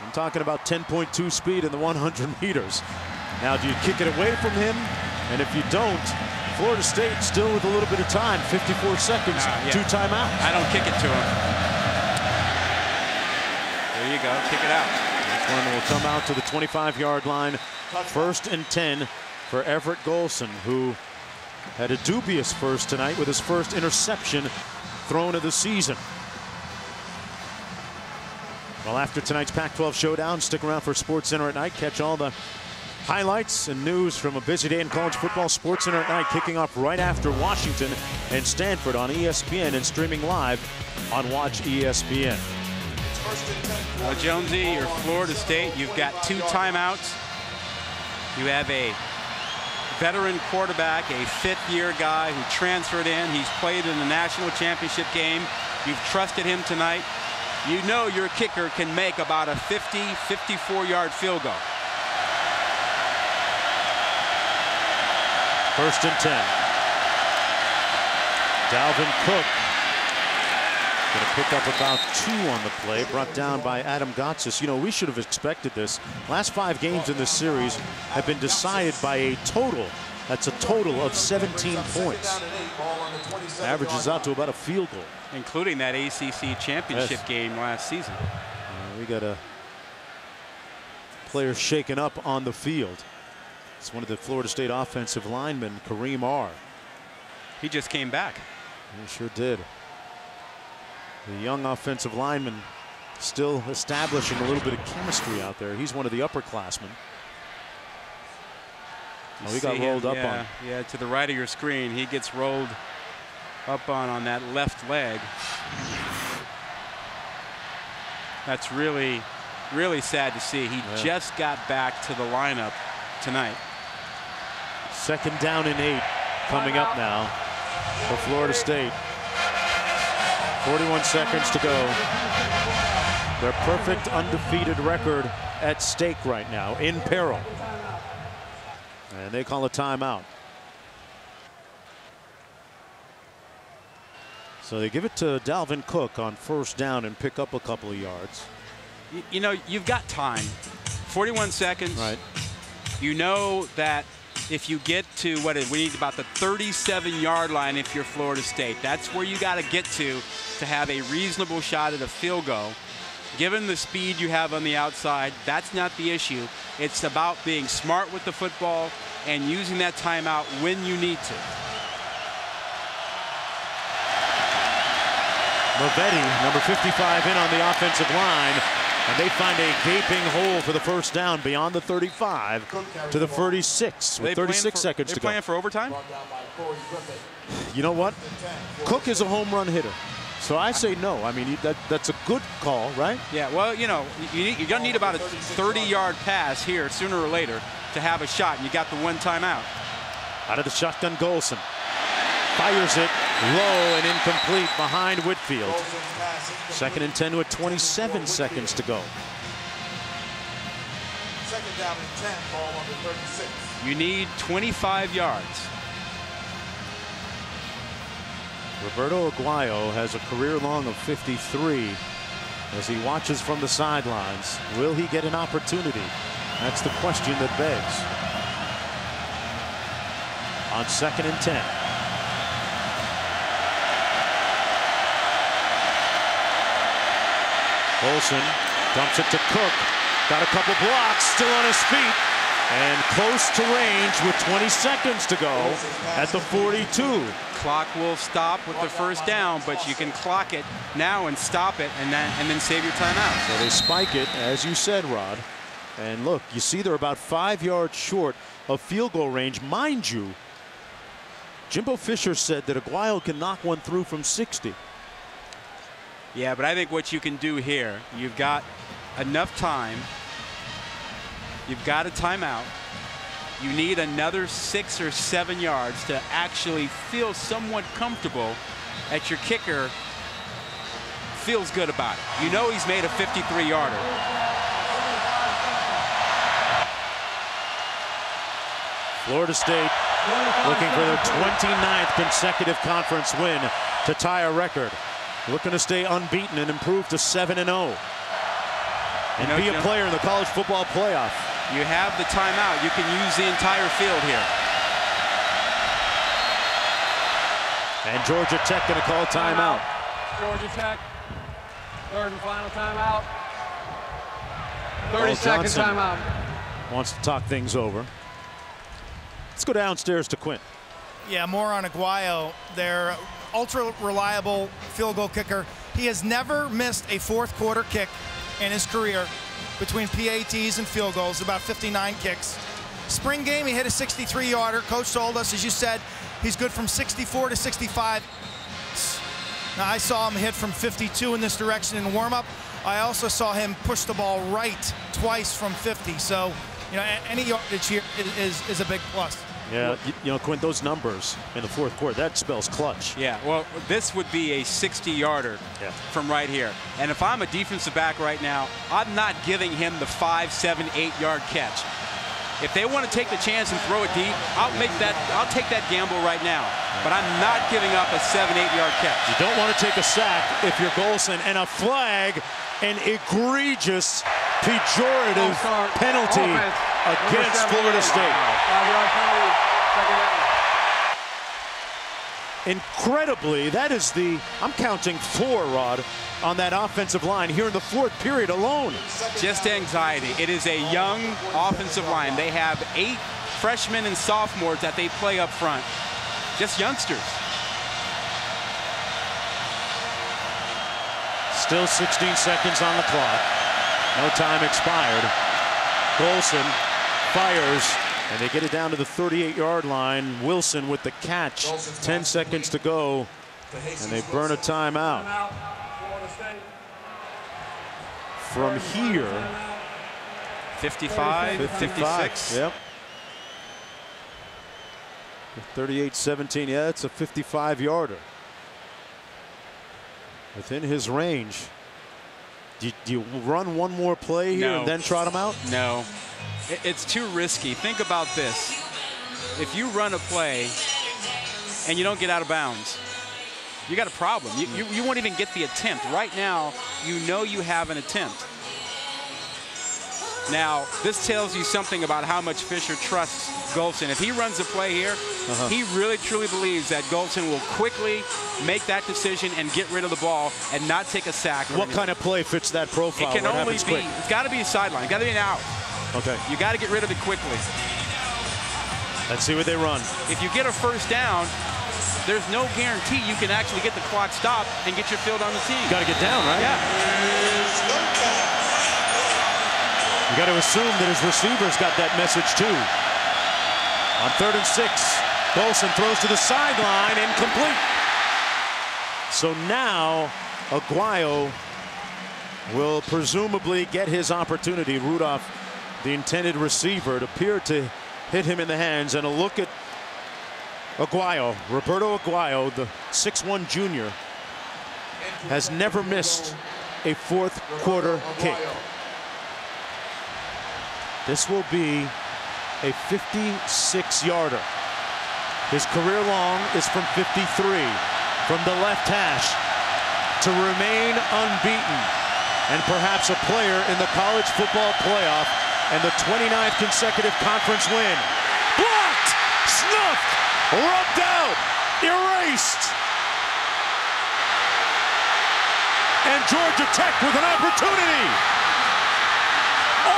I'm talking about 10.2 speed in the 100 <laughs> meters. Now, do you kick it away from him? And if you don't, Florida State still with a little bit of time, 54 seconds, Uh, yeah. two timeouts. I don't kick it to him. There you go. Kick it out. This one will come out to the 25-yard line. First and 10 for Everett Golson, who had a dubious first tonight with his first interception thrown of the season. Well, after tonight's Pac-12 showdown, stick around for Sports Center at night. Catch all the highlights and news from a busy day in college football. Sports Center at night kicking off right after Washington and Stanford on ESPN and streaming live on Watch ESPN. Well, Jonesy, you're Florida State. You've got two timeouts. You have a veteran quarterback, a fifth-year guy who transferred in. He's played in the national championship game. You've trusted him tonight. You know your kicker can make about a 50, 54-yard field goal. First and 10. Dalvin Cook going to pick up about two on the play, brought down by Adam Gotsis. You know, we should have expected this. Last five games in this series have been decided by a total That's a total of 17 points. Averages out to about a field goal. Including that ACC championship Yes. game last season. Uh, we got a player shaken up on the field. It's one of the Florida State offensive linemen, Kareem Are He just came back. He sure did. The young offensive lineman still establishing a little bit of chemistry out there. He's one of the upperclassmen. Oh, he got See him, rolled up yeah, on. Yeah, to the right of your screen. He gets rolled up on on that left leg. That's really, really sad to see. He Yeah. just got back to the lineup tonight. Second down and eight coming up now for Florida State. 41 seconds to go. Their perfect undefeated record at stake right now, in peril. And they call a timeout. So they give it to Dalvin Cook on first down and pick up a couple of yards. Y- You know, you've got time. 41 seconds. Right. You know that if you get to what is, we need about the 37 yard line if you're Florida State. That's where you got to get to to have a reasonable shot at a field goal. Given the speed you have on the outside, that's not the issue. It's about being smart with the football and using that timeout when you need to. Movetti, number 55, in on the offensive line. And they find a gaping hole for the first down beyond the 35 to the 36 with 36 for- seconds they're to go. playing for overtime? You know what? Cook is a home run hitter. So I say no. I mean, that, that's a good call, right? Yeah, well, you know, you need, you're going to need about a 30-yard pass here sooner or later to have a shot, and you got the one timeout. Out of the shotgun, Golson fires it low and incomplete behind Whitfield. Second and 10 with 27 seconds to go. Second down and 10, ball on 36. You need 25 yards. Roberto Aguayo has a career long of 53 as he watches from the sidelines. Will he get an opportunity? That's the question that begs. On second and 10. Golson dumps it to Cook. Got a couple blocks, still on his feet. And close to range with 20 seconds to go at the 42. Clock will stop with the first down, but you can clock it now and stop it and then and then save your timeout. So they spike it, as you said, Rod. And look, you see they're about five yards short of field goal range. Mind you, Jimbo Fisher said that Aguayo can knock one through from 60. Yeah, but I think what you can do here, you've got enough time. You've got a timeout. You need another six or seven yards to actually feel somewhat comfortable that your kicker feels good about it. You know he's made a 53 yarder. Florida State looking for their 29th consecutive conference win to tie a record. Looking to stay unbeaten and improve to 7 and 0. And know, be a Jim- player in the college football playoff. You have the timeout. You can use the entire field here. And Georgia Tech going to call timeout. Georgia Tech. Third and final timeout. 30 Well, second Johnson. timeout. Wants to talk things over. Let's go downstairs to Quint. Yeah, more on Aguayo. Their ultra reliable field goal kicker. He has never missed a fourth quarter kick in his career between PATs and field goals, about 59 kicks. Spring game, he hit a 63 yarder. Coach told us, as you said, he's good from 64 to 65. Now, I saw him hit from 52 in this direction in warm up. I also saw him push the ball right twice from 50. So, you know, any yardage here is, is, is a big plus. Yeah, you, you know, Quint, those numbers in the fourth quarter, that spells clutch. Yeah, well, this would be a 60 yarder Yeah. from right here. And if I'm a defensive back right now, I'm not giving him the five, seven, eight yard catch. If they want to take the chance and throw it deep, I'll make that. I'll take that gamble right now. But I'm not giving up a seven, eight yard catch. You don't want to take a sack if you're Golson, and a flag, an egregious, pejorative penalty against Florida 78. State. Five-yard penalty. Incredibly, that is the, I'm counting four, Rod, on that offensive line here in the fourth period alone. Just anxiety. It is a young offensive line. They have eight freshmen and sophomores that they play up front. Just youngsters. Still 16 seconds on the clock. No time expired. Golson fires and they get it down to the 38-yard line. Wilson with the catch. 10 seconds to go. And they burn a timeout. From here. 55, 55. 56. Yep. 38-17. Yeah, it's a 55-yarder. Within his range. Do you, do you run one more play here No. and then trot him out? No. It- It's too risky. Think about this. If you run a play and you don't get out of bounds, you got a problem. You, you, you won't even get the attempt. Right now, you know you have an attempt. Now, this tells you something about how much Fisher trusts Golson. If he runs a play here, Uh-huh. he really truly believes that Golson will quickly make that decision and get rid of the ball and not take a sack. What anything. kind of play fits that profile? It can only be, quick? it's got to be a sideline. It's got to be an out. Okay, You got to get rid of it quickly. let's see what they run. If you get a first down, there's no guarantee you can actually get the clock stopped and get your field on the team. You got to get down, right? Yeah. You got to assume that his receivers got that message too. On third and six, Golson throws to the sideline, incomplete. So now Aguayo will presumably get his opportunity. Rudolph, the intended receiver, it appeared to hit him in the hands. And a look at Aguayo, Roberto Aguayo, the 6'1 junior, has never missed a fourth quarter kick. This will be a 56-yarder. His career long is from 53, from the left hash, to remain unbeaten, and perhaps a player in the college football playoff and the 29th consecutive conference win. Blocked, snuffed, rubbed out, erased. And Georgia Tech with an opportunity.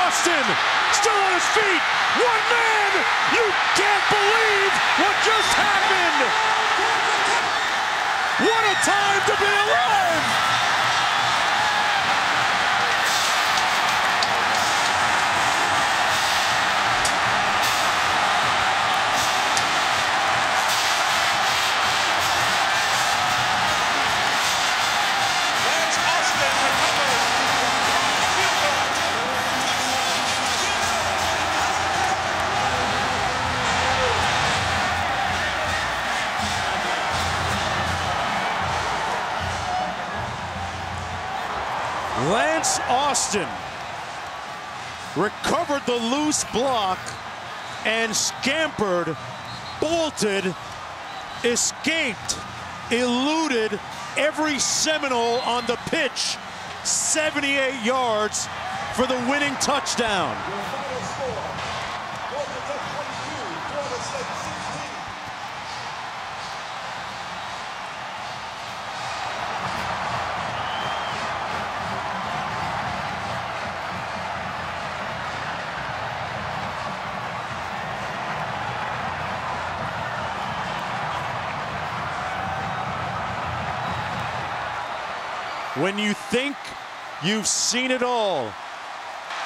Austin still on his feet. One man. You can't believe what just happened. What a time to be alive. Austin recovered the loose block and scampered, bolted, escaped, eluded every Seminole on the pitch. 78 yards for the winning touchdown. When you think you've seen it all,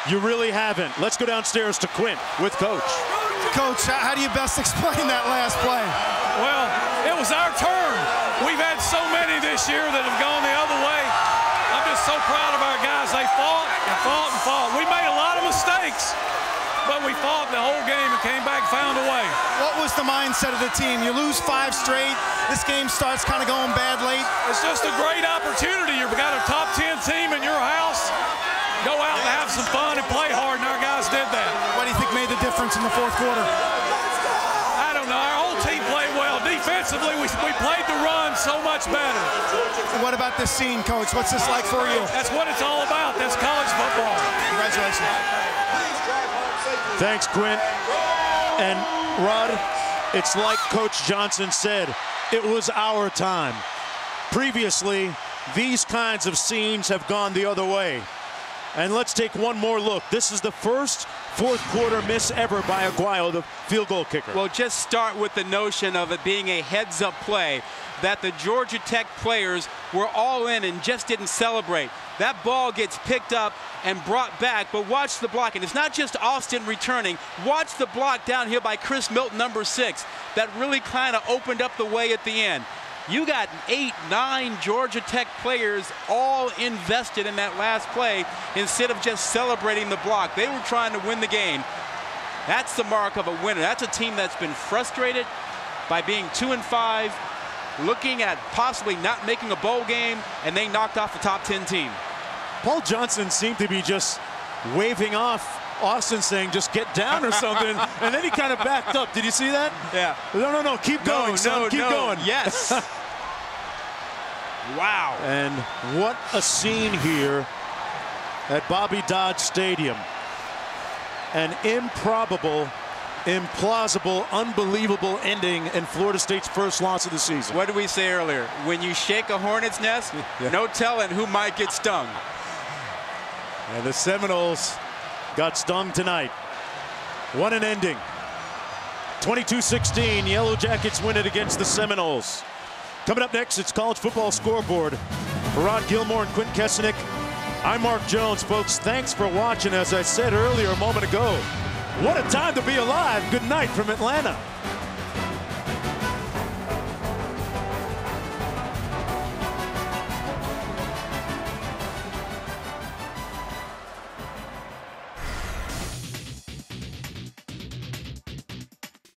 you really haven't. Let's go downstairs to Quint with Coach. Coach, how how do you best <laughs> explain that last play? Well, it was our turn. We've had so many this year that have gone the other way. I'm just so proud of our guys. They fought and fought and fought. We made a lot of mistakes, but we fought the whole game and came back, found a way. What was the mindset of the team? You lose five straight. This game starts kind of going bad late. It's just a great opportunity. You've got a top 10 team in your house. Go out and have some fun and play hard, and our guys did that. What do you think made the difference in the fourth quarter? I don't know. Our whole team played well. Defensively, we, we played the run so much better. What about this scene, Coach? What's this like for you? That's what it's all about. That's college football. Congratulations. Thanks, Quint. And Rod, It's like Coach Johnson said, it was our time. Previously, these kinds of scenes have gone the other way. And let's take one more look. This is the first fourth quarter miss ever by Aguayo, the field goal kicker. Well, just start with the notion of it being a heads up play that the Georgia Tech players were all in and just didn't celebrate. That ball gets picked up and brought back, but watch the block. And it's not just Austin returning. Watch the block down here by Chris Milton, number six, that really kind of opened up the way at the end. You got eight, nine Georgia Tech players all invested in that last play instead of just celebrating the block. They were trying to win the game. That's the mark of a winner. That's a team that's been frustrated by being two and five, looking at possibly not making a bowl game, and they knocked off the top 10 team. Paul Johnson seemed to be just waving off Austin saying just get down or something, and then he kind of backed up. Did you see that? Yeah. No, no, no, keep going, no, son. no, keep no. going. Yes. <laughs> wow. And what a scene here at Bobby Dodd Stadium. An improbable, implausible, unbelievable ending in Florida State's first loss of the season. What did we say earlier? When you shake a hornet's nest, <laughs> Yeah. no telling who might get stung. And the Seminoles got stung tonight. What an ending. 22-16, Yellow Jackets win it against the Seminoles. Coming up next, it's College Football Scoreboard. For Rod Gilmore and Quint Kessenich, I'm Mark Jones. Folks, thanks for watching. As I said earlier a moment ago, what a time to be alive. Good night from Atlanta.